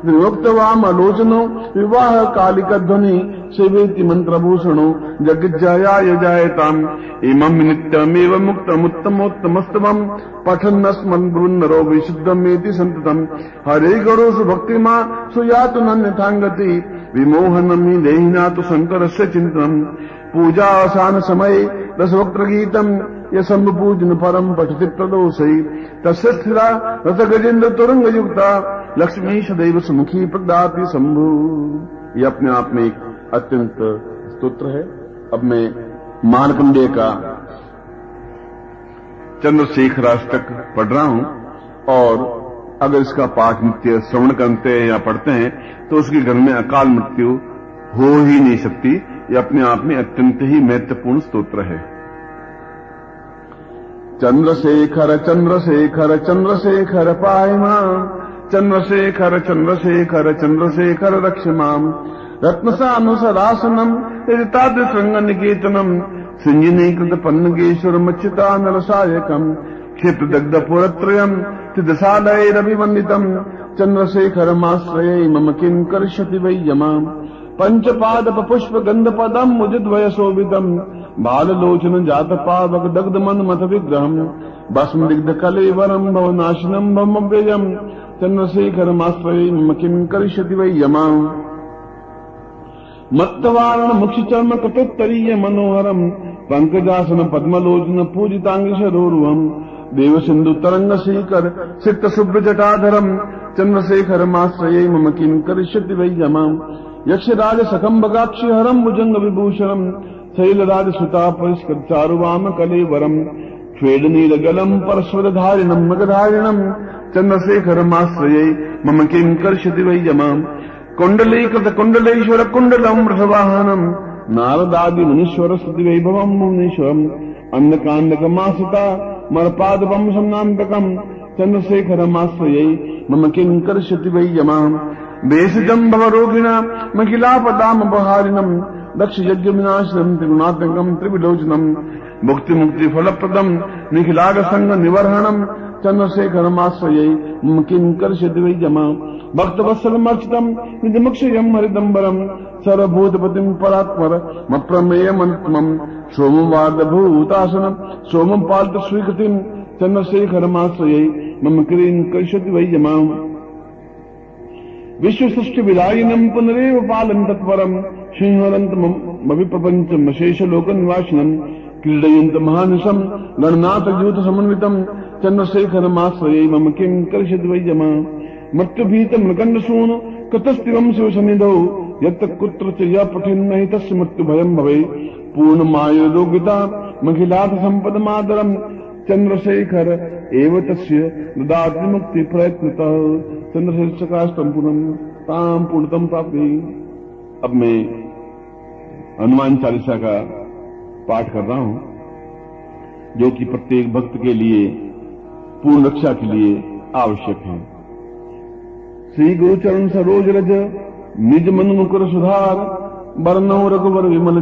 त्रिवक्त वामलोचनो विवाह कालिक ध्वनि सेवेति मंत्रभूषणो, जगज्जयाय जायताम्। इमम् नित्यमेव मुक्तमुत्तमोत्तमस्तमम् पठन्नस्मन् ब्रुन्नरो विशुद्धमेति सन्ततम्। हरे गणोषु भक्तिमा सुयातु नन्यथाङ्गति, विमोहनम् हि देहिना तु शङ्करस्य चिन्तनम्। पूजावसान समये रसवक्त्रगीतम् पूजन परम पठति प्रदोषै तस्य स्थिरा रथ गजेन्द्र तुरंग युक्ता। लक्ष्मी सदैव सुमुखी प्रदाति शंभु। ये अपने आप में एक अत्यंत स्तोत्र है। अब मैं मारकंडे का चंद्रशेखराष्टक पढ़ रहा हूँ। और अगर इसका पाठ नित्य श्रवण करते हैं या पढ़ते हैं तो उसके घर में अकाल मृत्यु हो ही नहीं सकती। ये अपने आप में अत्यंत ही महत्वपूर्ण स्तोत्र है। चन्द्रशेखर चन्द्रशेखर चन्द्रशेखर पाय माम् चन्द्रशेखर चन्द्रशेखर चन्द्रशेखर रक्ष माम् रत्नसानुसरासनम् यदि तादृशृङ्गनिकेतनम् सिञिनीकृत नरसायकम् क्षिप्रदग्धपुरत्रयम् दग्ध चन्द्रशेखरमाश्रये मम किम् करिष्यति वै यमाम्। पञ्चपादपपुष्पगन्धपदम् पादप शोभितम बाललोचन जात पावक दग्ध मन मत विग्रहम। भस्म दिग्ध कलेवरम भवनाशनम भव्यम चंद्रशेखर माश्रय किम करिष्यति यमा मत्तवारण मुक्ष चर्म कटोत्तरीय मनोहरम। पंकजासन पद्मलोचन पूजितांग शरोरुहम देव सिंधु तरंग शेखर सिक्त शुभ्र जटाधरम। चंद्रशेखर माश्रय मम किम यमा यक्षराज सकम्बकाक्षि हरम भुजंग विभूषणम। शैलराज सुता परिष्कृत चारुवाम कलेवरम खेद नीलगलम परस्वरधारिणम, मगधारिणम चंद्रशेखरमाश्रय मम किं कर्षति वै यमाम्? कुण्डलीकृत कुण्डलेश्वर कुण्डलम् रसवाहनम् वैभवम् मुनीश्वरम् अन्नकाण्डकमासिता मरपादपम् सम्नान्तकम् चन्द्रशेखरमाश्रयै मम किं कर्षति वै यमाम्? भेषजम् भवरोगिणा महिलापदाम बहारिणम् दक्ष यज्ञ विनाशनम त्रिगुणात्मकम, त्रिविलोचनम मुक्ति मुक्ति फलप्रदम निखिलाग संग निवर्हणम चंद्रशेखरमाश्रय किंकर्षति वै जमा भक्त वत्सलमर्चितम निजमुक्षयम, हरिदम्बरम, सर्वभूतपतिम परात्पर मप्रमेयमनुत्तमम सोमवाद भूतासनम सोमम पाल्त स्वीकृतिम चंद्रशेखरमाश्रय मम क्रीं कर्षति वै जमा विश्व सृष्टि विदायिनम पुनरेव पालन तत्परम सिंहरंत प्रपंच मशेष लोक निवासिनम क्रीडयंत महानसम गणनाथ यूथ समन्वितम चंद्रशेखर माश्रय मम किं कर्षद वै जमा मृत्युभीत मृकंड सून कतस्तिवम शिव सनिधौ यत कुत्र च यह पठिन नहीं तस् मृत्यु भयम भवे पूर्ण मायोगिता महिलाथ संपद मातरम चंद्रशेखर एव मुक्ति प्रयत्नतः काष्टम पूर्णम ताम पूर्णतम प्राप्ति। अब मैं हनुमान चालीसा का पाठ कर रहा हूँ, जो कि प्रत्येक भक्त के लिए, पूर्ण रक्षा के लिए आवश्यक है। श्री गुरुचरण सरोज रज, निज मन मुकुर सुधार बरनौ रघुवर विमल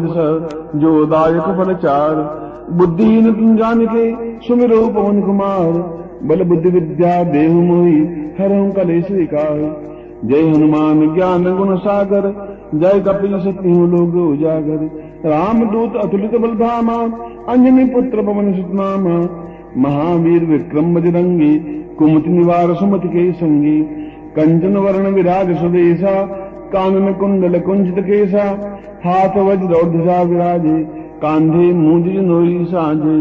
जो दायक फल चार बुद्धिहीन तुम जान के सुमिरो पवन कुमार बल बुद्धि विद्या देहु मोही हर कलेश विकार जय हनुमान ज्ञान गुण सागर जय कपिल सत्य लोग उजागर राम दूत अतुलित बलधामा अंजनी पुत्र पवन सुतनामा महावीर विक्रम बजरंगी कुमति निवार सुमति के संगी कंचन वर्ण विराज सुदेशा कानन कुंडल कुंजित केसा हाथ वज्र और ध्वजा विराजे कांधे मूंज नोई साजे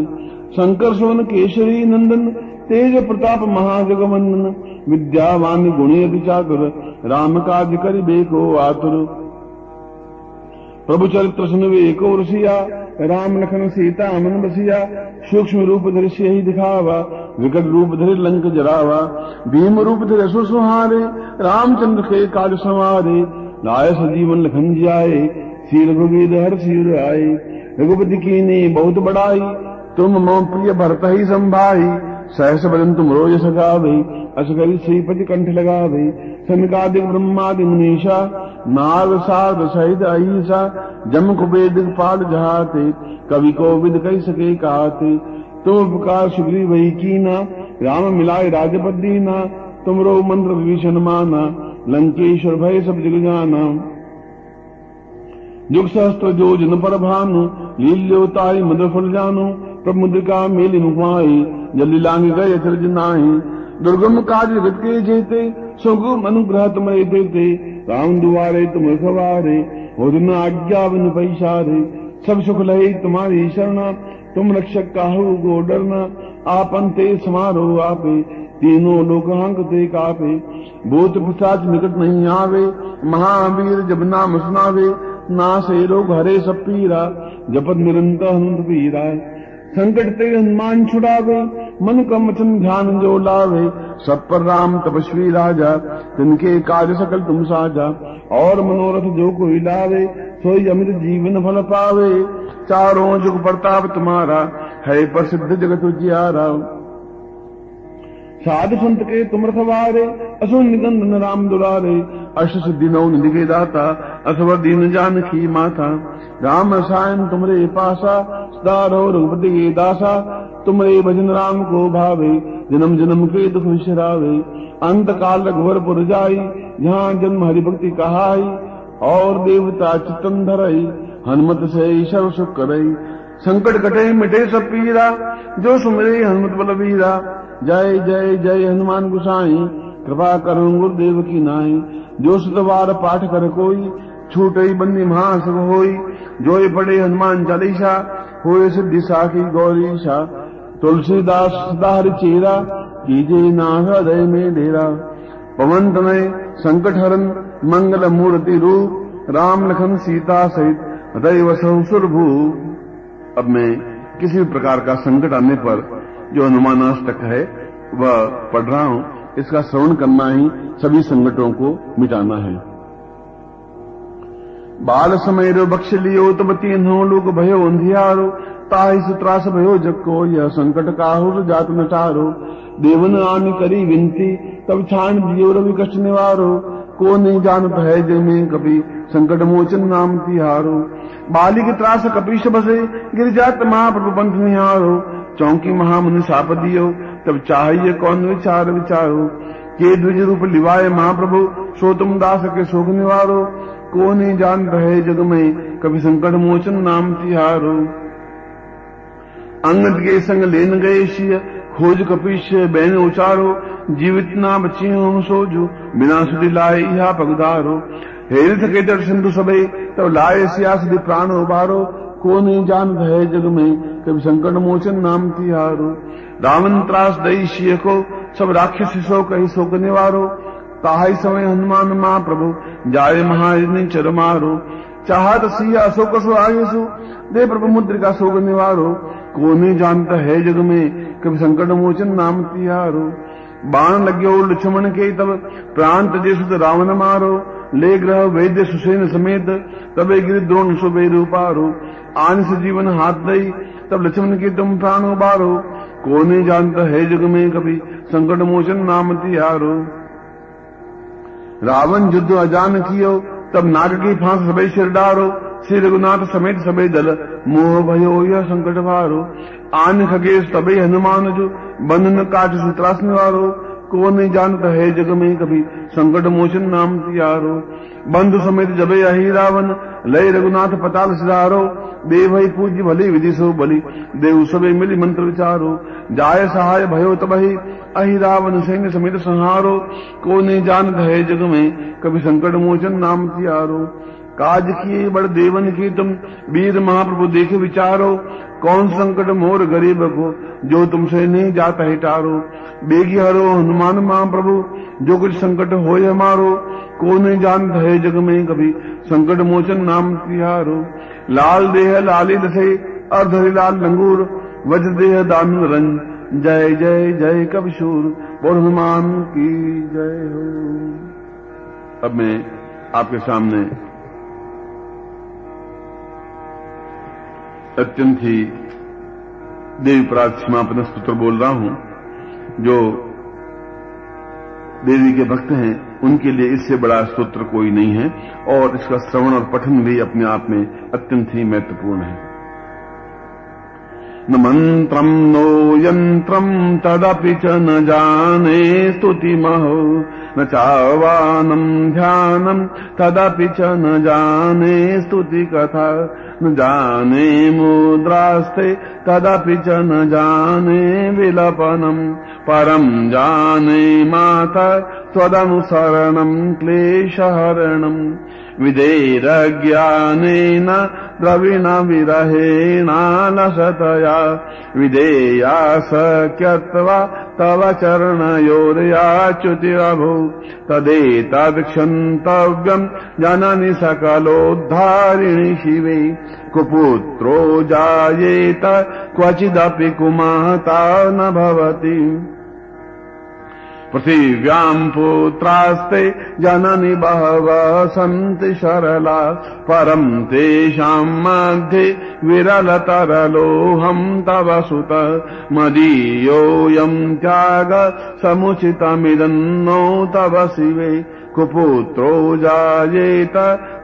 शंकर सोन केशरी नंदन तेज प्रताप महाजगवंदन विद्यावान गुणी अति चातुर राम काज कर बेको आतुर प्रभु चरित्र सुनवे को रसिया राम लखन सीता मन बसिया सूक्ष्म रूप दृश्य ही दिखावा विकट रूप धरे लंक जरावा भीम रूप धरे सुहारे रामचंद्र के काज संवारे लाय सजीवन लखन जाए सी रघुवीर हर सिर आए रघुपति की ने बहुत बड़ाई, तुम मम प्रिय भरत ही संभाई। सहस बदन तुम रोज सगावे असगरी श्रीपति कंठ लगावे। सनकादिक ब्रह्मादि मुनीषा, नाग साध सहित अहिसा, जम कुबेद पाल जहाते, कवि को विद कही सके कहते तुम उपकार सुग्री वही कीना, राम मिलाए राजपद दीना। तुम रो मंत्र विभीषण माना, लंकेश्वर भय सब जग जाना। युग सहस्त्र जो जन पर भानु लील्यो ताई मद फल जानो प्रमुद्रिका मेली मुखमाई जल्दी लांग गए चरज नाई दुर्गम काज जगत के जेते सुगम अनुग्रह तुम्हारे देते राम दुआरे तुम सवारे हो दिन आज्ञा बिन पैसारे सब सुख लहे तुम्हारी शरणा तुम रक्षक काहू गो डरना आपन ते समारो आपे तीनों लोक हंकते कापे भूत पिशाच निकट नहीं आवे महावीर जब नाम सुनावे ना से रोग हरे सब पीरा, जपत निरंतर हनुमत पीरा। संकट ते हनुमान छुड़ावे, मन का मचन ध्यान जो लावे। सब पर राम तपस्वी राजा, तिनके कार्य सकल तुम साजा और मनोरथ जो कोई लावे, सोई अमित जीवन फल पावे। चारों जुग प्रताप तुम्हारा, है प्रसिद्ध जगत उजियारा। साधु संत के तुम रखवारे असुर निगंधन राम दुलारे। अष्ट सिद्धि नौ निधि दाता असवर दीन जान की माता। राम रसायन तुमरे पासा सदा रहो रघुपति के दासा। तुमरे भजन राम को भावे, जन्म जन्म के दुख विशरावे अंत काल रघुवर जाई, जहाँ जन्म हरि भक्ति कहाई। और देवता चितन धरई, हनुमत से ईश्वर सुख करई। संकट कटे मिटे सब पीरा जो सुमरे हनुमत बलवीरा जय जय जय हनुमान गुसाई, कृपा करो गुरुदेव की नाई। जो सुतवार पाठ कर कोई, छूटे बंदी महासुख होई। जो पड़े हनुमान चालीसा, होए सिद्धि साखी गौरीशा तुलसीदास सदाहर चेरा, कीजे ना हृदय में डेरा। पवन तनय संकट हरन, मंगल मूर्ति रूप। राम लखन सीता सहित दैव सुरभू अब मैं किसी प्रकार का संकट आने पर जो हनुमानाष्टक है, वह पढ़ रहा हूँ। इसका श्रवण करना ही सभी संकटों को मिटाना है। बाल समय रो बक्ष लियो, तब तीनों लोग भयो अंधियारो। ताहि सुत्रास भयो जको यह संकट काहुर जात नटारो देवन आन करी विनती, तब छान दियो रवि कष्ट निवारो। को नहीं जानत है जय में कभी संकट मोचन नाम तिहारो। बालिक त्रास कपीश बसे, गिर जात महाप्रभु पंथ निहारो। चौंकी महामुनि साप दियो तब चाहिए कौन विचार विचारो? के द्विज रूप लिवाए महाप्रभु? सो तुम दास के शोक निवारो। को नहीं जान रहे जग में, कभी संकट मोचन नाम तिहारो। अंगद के संग लेन गए शिय, खोज कपीश बैन उचारो। जीवित ना बची हम सोजो, बिना सुधि लाए यहा पगदारो। हेरित के दर्शन तो सबे, तब लाए सिया सुधि प्राण उबारो। को नहीं जान रहे जग में? कभी संकट मोचन नाम तिहारो रावण त्रास दई शिय को, सब राक्षस सो कही शोक निवारो ताहाई समय हनुमान माँ प्रभु जाए महारिनी चर मारो। चाहत सिया अशोक सो सो दे प्रभु मुद्रिका शोक निवारो को नहीं जानता है जग में? कभी संकट मोचन नाम तिहारो बाण लग्यो लक्ष्मण के तब, प्रांत जैसे रावण मारो। ले ग्रह वैद्य सुसेन समेत, तबे गिर द्रोण सुबे रूपारो। आन से जीवन हाथ दई, तब लक्ष्मण के तुम प्राण उबारो को नहीं जानता है जग में कभी, संकट मोचन नाम तिहारो। रावण युद्ध अजान कियो, तब नाग की फांस सबे सिर डारो। श्री रघुनाथ समेत सबे दल, मोह भयो यह संकट भारो। आन खगेश तबे हनुमान जो, बंधन काट सुत्रास निवारो। को नहीं जानता है जग में कभी। संकट मोचन नाम तियारो बंधु समेत जबे अही रावण। लय रघुनाथ पताल सिधारो। देव भई पूज्य भली, विधि सो बलि। देव सबे मिली मंत्र विचारो। जाय सहाय भयो तबही अहि रावण सैन्य समेत संहारो। को नहीं जानता है जग में कभी संकट मोचन नाम तियारो काज किए बड़ देवन की तुम। वीर महाप्रभु, देखे विचारो, कौन संकट मोर गरीब को, जो तुमसे नहीं जाता है टारो। बेगी हरो, हनुमान महाप्रभु, जो कुछ संकट हो हमारो को नहीं जानता है जग में कभी। संकट मोचन नाम तिहारो। लाल देह लाली दसे अर्धरी लाल लंगूर, वज्र देह दान रंग। जय जय जय कबशूर और हनुमान की जय हो। अब मैं आपके सामने अत्यंत ही देवी पराग समापन सूत्र बोल रहा हूँ। जो देवी के भक्त हैं, उनके लिए इससे बड़ा स्तोत्र कोई नहीं है। और इसका श्रवण और पठन भी अपने आप में अत्यंत ही महत्वपूर्ण है। न मंत्रम नो यंत्रम तदपि च न जाने स्तुतिमहो न चावानम ध्यानम तदपि च न जाने स्तुति कथा न जाने मुद्रास्ते तदपि च न जाने विलपनम् परम् जाने माता त्वदनुसरणम् क्लेशहरणम् विधेरज्ञानेन द्रविणविरहेणालसतया विधेया सख्यत्वा तव चरणयोर्याच्युतिरभू तदेतत्क्षन्तव्यम् जननि सकलोद्धारिणि शिवे कुपुत्रो जायेत क्वचिदपि कुमाता न भवति पृथिव्याम् पुत्रास्ते जननि बहवः सन्ति सरला। परम् तेषाम् मध्ये विरलतरलोऽहम् तव सुत। मदीयोऽयम् त्याग समुचितमिदन्नो तव शिवे। कुपुत्रो जायेत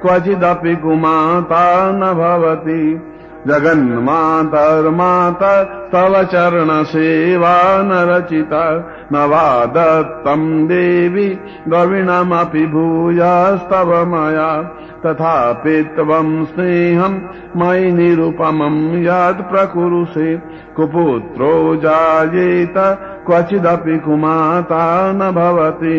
क्वचिदपि कुमाता न भवति। जगन्मातर्माता तव चरणसेवा न रचिता दत्तम् देवि द्रविणमपि भूयास्तव मया तथापि त्वम् स्नेहम् मयि निरुपमम् यत् प्रकुरुषे। कुपुत्रो जायेत क्वचिदपि कुमाता न भवति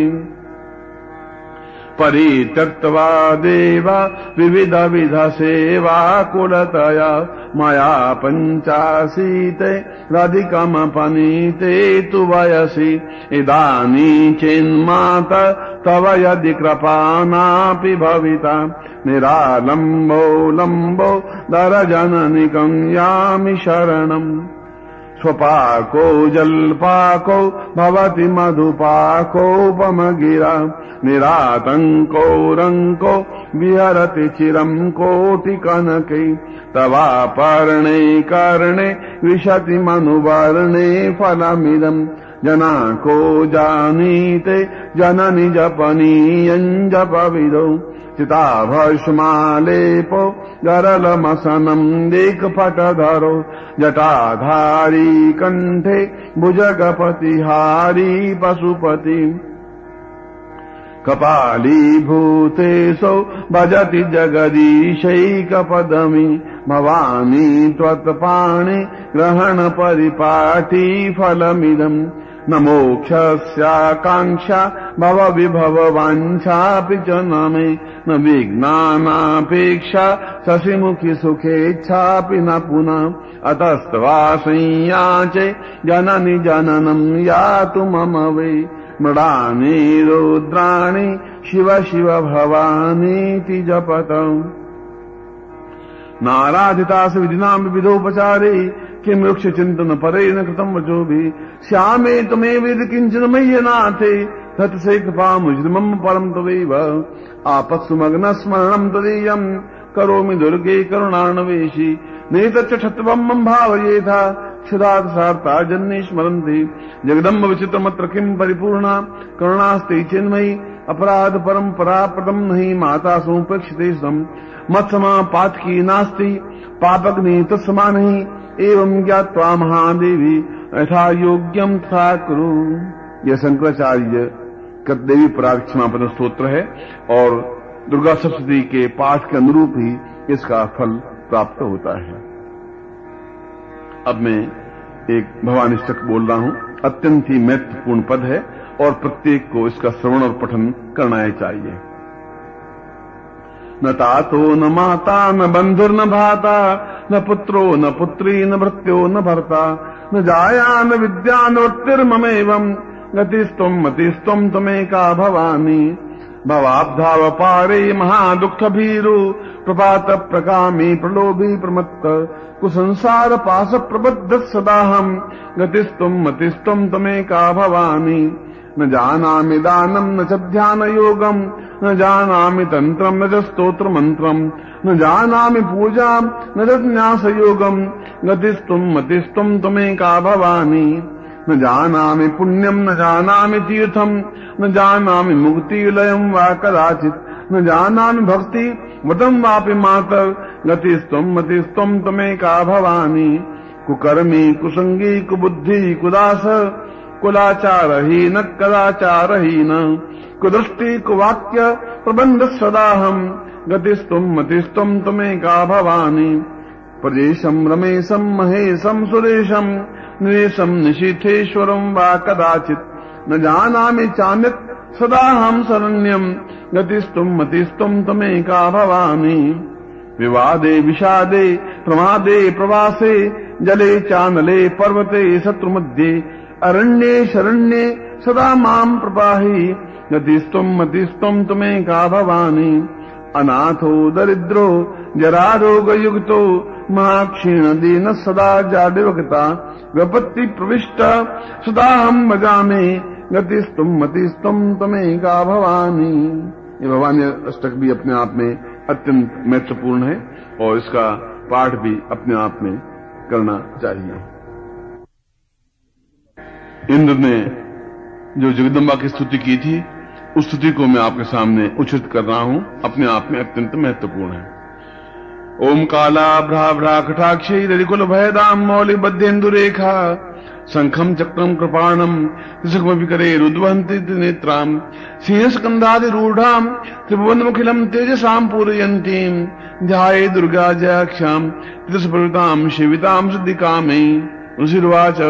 परित्यक्त्वा देवा विविधविधसेवा कुलतया। मया पञ्चाशीते राधिकमपनीते तु वयसि। इदानी चेन्मात तव यदि कृपानापि भविता। निरालम्बो लम्बो दरजननिकम् यामि शरणम् स्वपाको जल्पाको भवति मधुपाकोपमगिरा निरातङ्को रङ्को विहरति चिरम् कोटिकनकै तवापर्णे कर्णे विशति मनुवर्णे फलमिदम् जना को जानीते जननि जपनीयम् जपविदौ। चिताभस्मालेपो गरलमसनम् देकपटधरो। जटाधारी कण्ठे भुजगपतिहारी पशुपति। कपालीभूतेऽसौ भजति जगदीशैकपदमि। भवानी त्वत्पाणि ग्रहणपरिपाटी फलमिदम् न मोक्षस्याकाङ्क्षा भव विभववाञ्छापि च न मे न विज्ञानापेक्षा शशिमुखि सुखेच्छापि न पुनः अतस्त्वा संयाचे जननि जननम् यातु मम वै मृडानि रुद्राणि शिव शिव भवानीति जपतम् नाराधितास विधिनाम विविधोपचारे किम् वृक्षचिन्तनपरेण कृतम् वचोभि स्यामे तुमेवेदि किञ्चित् मह्यनाथे। धत्सेपामुज्रिमम् परम् त्वैव आपत्सु मग्नस्मरणम् तदीयम्। करोमि दुर्गे करुणान्वेशि नेतच्च षत्वम् भावयेथा। जन्नि स्मरन्ति। जगदम्ब विचित्रमत्र किम् परिपूर्णा? करुणास्ते चेन्मयि। अपराध परंपरा प्रदम नहीं, माता सोपेक्षिते सम। मत्समा पातकी नास्ति, पापग्नि तत्समा नहीं, एवं ज्ञावा महादेवी यथा योग्यम था कुरु। यह शंकराचार्य देवी पराग क्षमापन स्त्रोत्र है, और दुर्गा सप्तती के पाठ के अनुरूप ही इसका फल प्राप्त होता है। अब मैं एक भवानिष्ठक बोल रहा हूँ। अत्यंत ही महत्वपूर्ण पद है। और प्रत्येक को इसका श्रवण और पठन करना ही चाहिए। न तातो न माता, न बंधुर्न भाता, न पुत्रो न पुत्री, न भृत्यो न भर्ता, न जाया न विद्या न वृत्तिर्ममेवम् गतिस्त्वम् मतिस्त्वम् त्वमेका भवानी। भवाब्धावपारे महादुःखभीरु प्रभात प्रकामे प्रलोभी प्रमत्त, कुसंसार पास प्रबद्ध सदाहम् गतिस्तुम् मतिस्तुम् तमेका भवामि न जानामि दानम् न च ध्यानयोगम् न जानामि तन्त्रम् न च स्तोत्रमन्त्रम् न जानामि पूजाम् न च न्यासयोगम् गतिस्तुम् मतिस्तुम् त्वमेका भवानि, न जानामि पुण्यम् न जानामि तीर्थम् न जानामि मुक्तिलयम् वा कदाचित्, न जानामि भक्ति वतम् वापि मातर् गतिस्त्वम् मतिस्त्वम् त्वमेका भवानि, कुकर्मी, कुसङ्गी, कुबुद्धि कुदास कुलाचारहीन, कदाचारहीन। कुदृष्टि, कुवाक्य प्रबन्ध सदाहम् गतिस्त्वम् मतिस्त्वम् त्वमेका भवानि। प्रदेशम् रमेशम् महेशम् सुरेशम् निवेशम् निशीथेश्वरम् वा कदाचित्। न जानामि चान्यत् सदाहम् शरण्यम् गतिस्तुम् मतिस्तुम् तमेका भवामि विवादे, विषादे, प्रमादे, प्रवासे, जले, चानले, पर्वते, शत्रुमध्ये। अरण्ये शरण्ये सदा माम् प्रपाहि। गतिस्तुम् मतिस्तुम् तमेका भवानी। अनाथो दरिद्रो जरारोगयुक्तो महाक्षीण दीन सदा जाडिवगता। विपत्ति प्रविष्ट सदाहम भजामे। गतिस्तुम मतिस्तुम तमेका भवानी। ये भवानी अष्टक भी अपने आप में अत्यंत महत्वपूर्ण है और इसका पाठ भी अपने आप में करना चाहिए। इंद्र ने जो जगदम्बा की स्तुति की थी, उस स्तुति को मैं आपके सामने उचित कर रहा हूँ। अपने आप में अत्यंत महत्वपूर्ण है। ओम काला भ्रा कटाक्षी रविकुल भयदाम मौलि बद्धेन्दु रेखा शंखम चक्रम कृपाणम करे रुद्वंती नेत्राम सिंह स्कंधादि रूढ़ाम त्रिभुवन मुखिलम तेजसाम पूरयंती ध्याये दुर्गा जयाक्षाम त्रिस्पृताम शिविताम सिद्धि कामे उसिर्वाच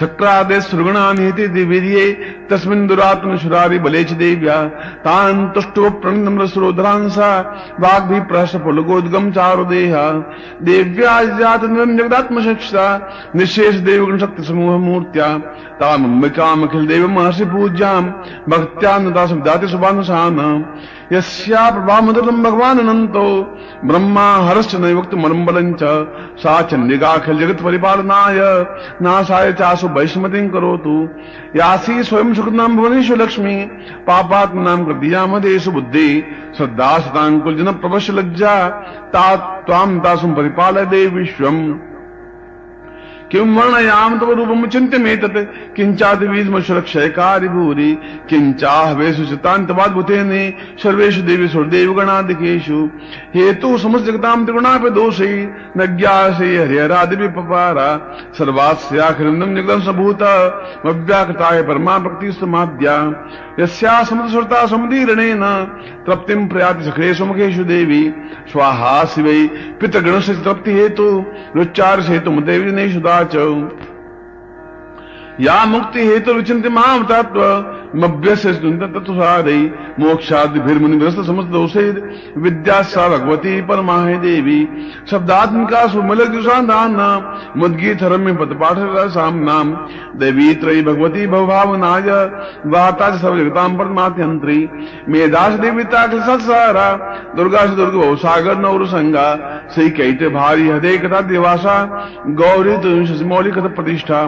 शक्रादे सृगणानीति दिवीर्ये, तस्मिन् दुरात्मशुरारि बले च देव्या। तान् तुष्टो प्रणम्रसुरोधरांसा वाग्भिः प्रहसफलगोद्गम् चारुदेह। देव्या जातनिरम् जगदात्मशक्षा निःशेष देवगणशक्तिसमूहमूर्त्या तामम्बिकामखिल देवमहर्षि पूज्याम्, भक्त्या नता सुविदाति सुबानुसान् प्रभामदलम् भगवान् अनन्तो, ब्रह्मा हरश्च नैवक्तमलम्बलम् च, सा चण्डिकाखिल जगत् परिपालनाय नाशाय चासु वैष्मतिम् करोतु। यासी स्वयं सुकृताम् भुवनेषु लक्ष्मी पापात्मनाम् कृतियामदेषु बुद्धि, श्रद्धा सताङ्कुल जन प्रवश्य लज्जा, ता तासुम् परिपालय देव विश्वम्। किं वर्णयाम तव रूपम चिंत्यमेतत् किंचादिवीजमशुरक्षयकारी भूरि किंचाहवेषु चितान्तवाद्भुतेने सर्वेषु देवी सुरदेव गणादिकेषु हेतु समस्त जगताम त्रिगुणापि दोषै, न ज्ञासे हरिहरादिपि पपारा सर्वास्याखिरन्दम् जगदं सबूत मव्याकृताय परमा भक्ति समाद्या यस्या समुद्रसुरता समुदीरणेन तृप्तिम् प्रयाति सखेषु मुखेषु देवी। स्वाहा शिवै, पितृगणस्य तृप्ति हेतु, रुच्चार हेतु देवी नेषु च या मुक्ति हेतु विचिंत माम तत्व मभ्यस्य तत्सादय मोक्षादिभिर्मुनिग्रस्त समस्त दोषे विद्या सा भगवती परमाहे देवी। शब्दात्मिका सुमलजुषादान मुद्गीत रम्य पदपाठ साम नाम। देवी त्रयी भगवती भवभावनाय वाता सब जगताम परमात्यंत्री मेधास देवीता सत्सारा दुर्गा से दुर्ग भवसागर नौर संगा सही कैट भारी हृदय कथा दिवासा, गौरी मौलिक प्रतिष्ठा।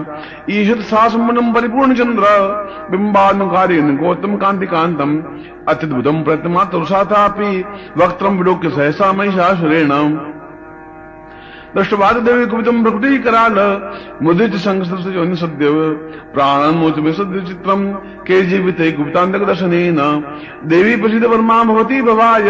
ईशत सासमनम परिपूर्ण चंद्र बिंबानुकारी गौतम कांति कांतम अत्युतम प्रतिमा तुषाथापि वक्त्रम विलोक्य सहसा महिषासुरेण। दृष्टवाद देवी कुपितम प्रकृति कराल मुदित संघ सद्य प्राणन मोच में सद्य चित्रम के जीवित गुप्तांतक दर्शन देवी प्रसिद्ध वर्मा भवती भवाय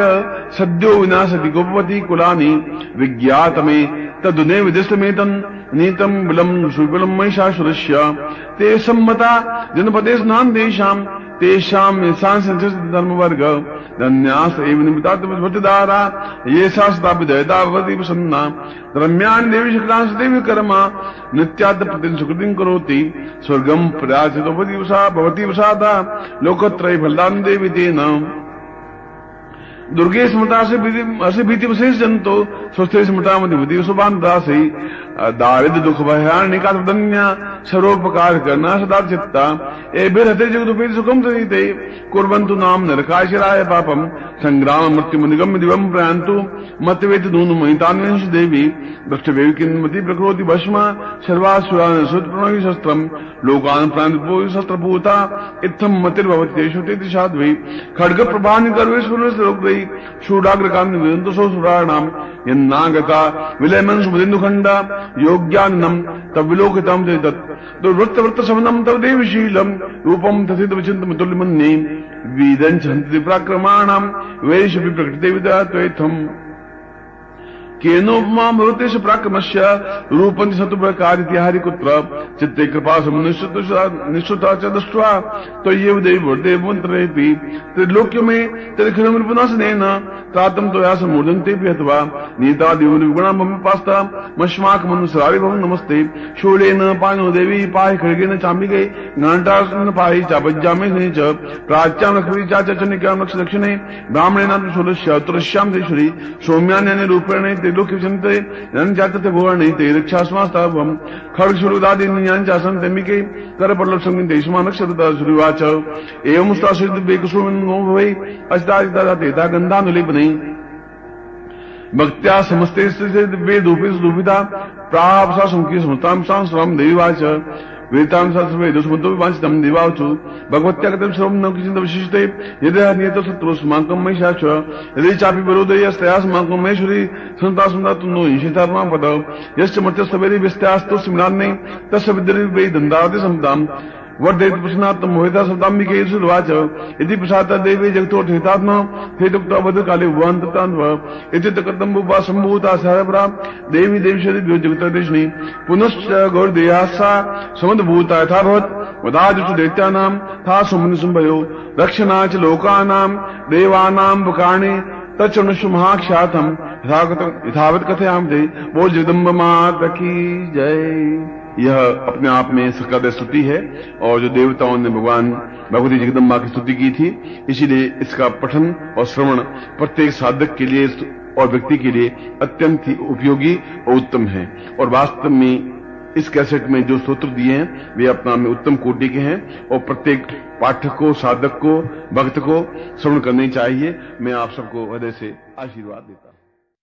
सद्यो विनाशति गोपवती कुलानी। विज्ञात में तदुने विदिष्टमेतन। नीतम विलम सुविलम महिषासुरस्य। ते सम्मता जनपदे स्नान देशाम तेषाम धर्म वर्ग धन्यास एव निमित्तात्मदारा ये शास्त्रापि दयतावती प्रसन्ना। रम्यानि देवी शुक्लांश देवी कर्मा नित्याद प्रति सुकृतिं करोति। स्वर्गम प्रयाचितोपति भवती वसादा, लोकत्रय फलदान देवी तेन। दुर्गे स्मृता से भीति विशेष जंतो स्वस्थ स्मृता मध्य बुद्धि सुबांता से दारिद्र दुख भयान निकातन्य सर्वोपकार करना सदा चित्ता। ए बिरहते जगदुपे सुखम सहिते कुर्वन्तु नाम नरकाशिराय पापम, संग्राम मृत्यु मुनिगम दिवम प्रयांतु मतवेत दूनु महितान्वेश देवी। दृष्टवेव किन्मति प्रकृति भस्म, सर्वासुरान सुत प्रणोहि शस्त्रम। लोकान प्रांत शस्त्रभूता इत्थम मतिर्भवति तेषु तेति साध्वी। खड्ग प्रभानि गर्वे सुर वै शूडाग्रकान्ति विदन्तसो सुराणाम्। यन्नागता, विलयमन् सुमदिन्दुखण्ड योग्यान्नम् तो वृत्त वृत्त शमनम तव देवशीलम। रूपम तथित विचिन्तमतुल्यमन्ये वीदञ्च हन्ति प्राक्रमाणाम्। वैशपि प्रकृतिविदा त्वेथम् केनोपमा भवते प्राक्रमस्य रूपन्ति सतुप्रकारितिहारि कुत्र, चित्ते कृपा निश्चुता च दृष्ट्वा, त्वय्येव देव मंत्रेऽपि त्रिलोक्य में त्रिखिलमृपुनाशनेन त्रातम् त्वया समूर्धन्तेऽपि अथवा नीतादिवनिगुणा मम पास्ता मश्माक मनुसरारि भवन् नमस्ते, शूलेन पानो देवी पाहि खड्गेन चाम्बिके घण्टासन पाहि चापज्जामे च प्राच्यां लक्ष्मी चाचनिकां लक्ष दक्षिणे ब्राह्मणेन शूलस्य तुरस्यां श्री सौम्यान्यानि रूपेण लोके विचन्ते जातते भुवने ते रक्षास्मास्ताभम् खड्गशुरुदादीन्याञ्चासन् तेमिके करपल्लवसङ्गीते सुमानक्षरता श्रीवाच एवं स्ताश्रितव्ये कुसुमिन्नो भवै गन्धानुलेपनै भक्त्या समस्ते धूपे सुधूपिता प्राप्सा संकी समतां सांस्राम देवाच वेतां भगवत त्याग तम भगवत्या कथं सर्वं न किञ्चित् विशिष्टे यदि नियत सत्त्वस्माकं महिषा च यदि चापि विरोधयस्तयास्माकं महेश्वरी सन्ता सन्ता नो ईशितात्मा पद यश्च मर्त्यस्तवेरि व्यस्त्यास्तु नहीं तस्य विद्यते वै दन्दाति समताम् वर्धयति प्रश्नात्म मोहिता सताम्बिके सुवाच इति प्रसादा देवी जगतो ठेतात्मा ठेतुक्ता वध काले भुवन्ततान्व इति तकृतं बुपा सम्भूता सहरपरा देवी देवीश्वरी जगतदेशनी पुनश्च गौरदेहासा समुद्भूता यथा भवत् वदादिषु दैत्यानां था सुमुनि सुम्भयो। रक्षणा च लोकानां देवानां बुकाणि तच्चुणुषु महाख्यातम्। यथावत् कथयाम दे वो जगदम्ब माता की जय। यह अपने आप में सकद स्तुति है और जो देवताओं ने भगवान भगवती जगदम्बा की स्तुति की थी, इसीलिए इसका पठन और श्रवण प्रत्येक साधक के लिए और व्यक्ति के लिए अत्यंत ही उपयोगी और उत्तम है। और वास्तव में इस कैसेट में जो सूत्र दिए हैं, वे अपना में उत्तम कोटि के हैं और प्रत्येक पाठक को, साधक को, भक्त को श्रवण करनी चाहिए। मैं आप सबको हृदय से आशीर्वाद देता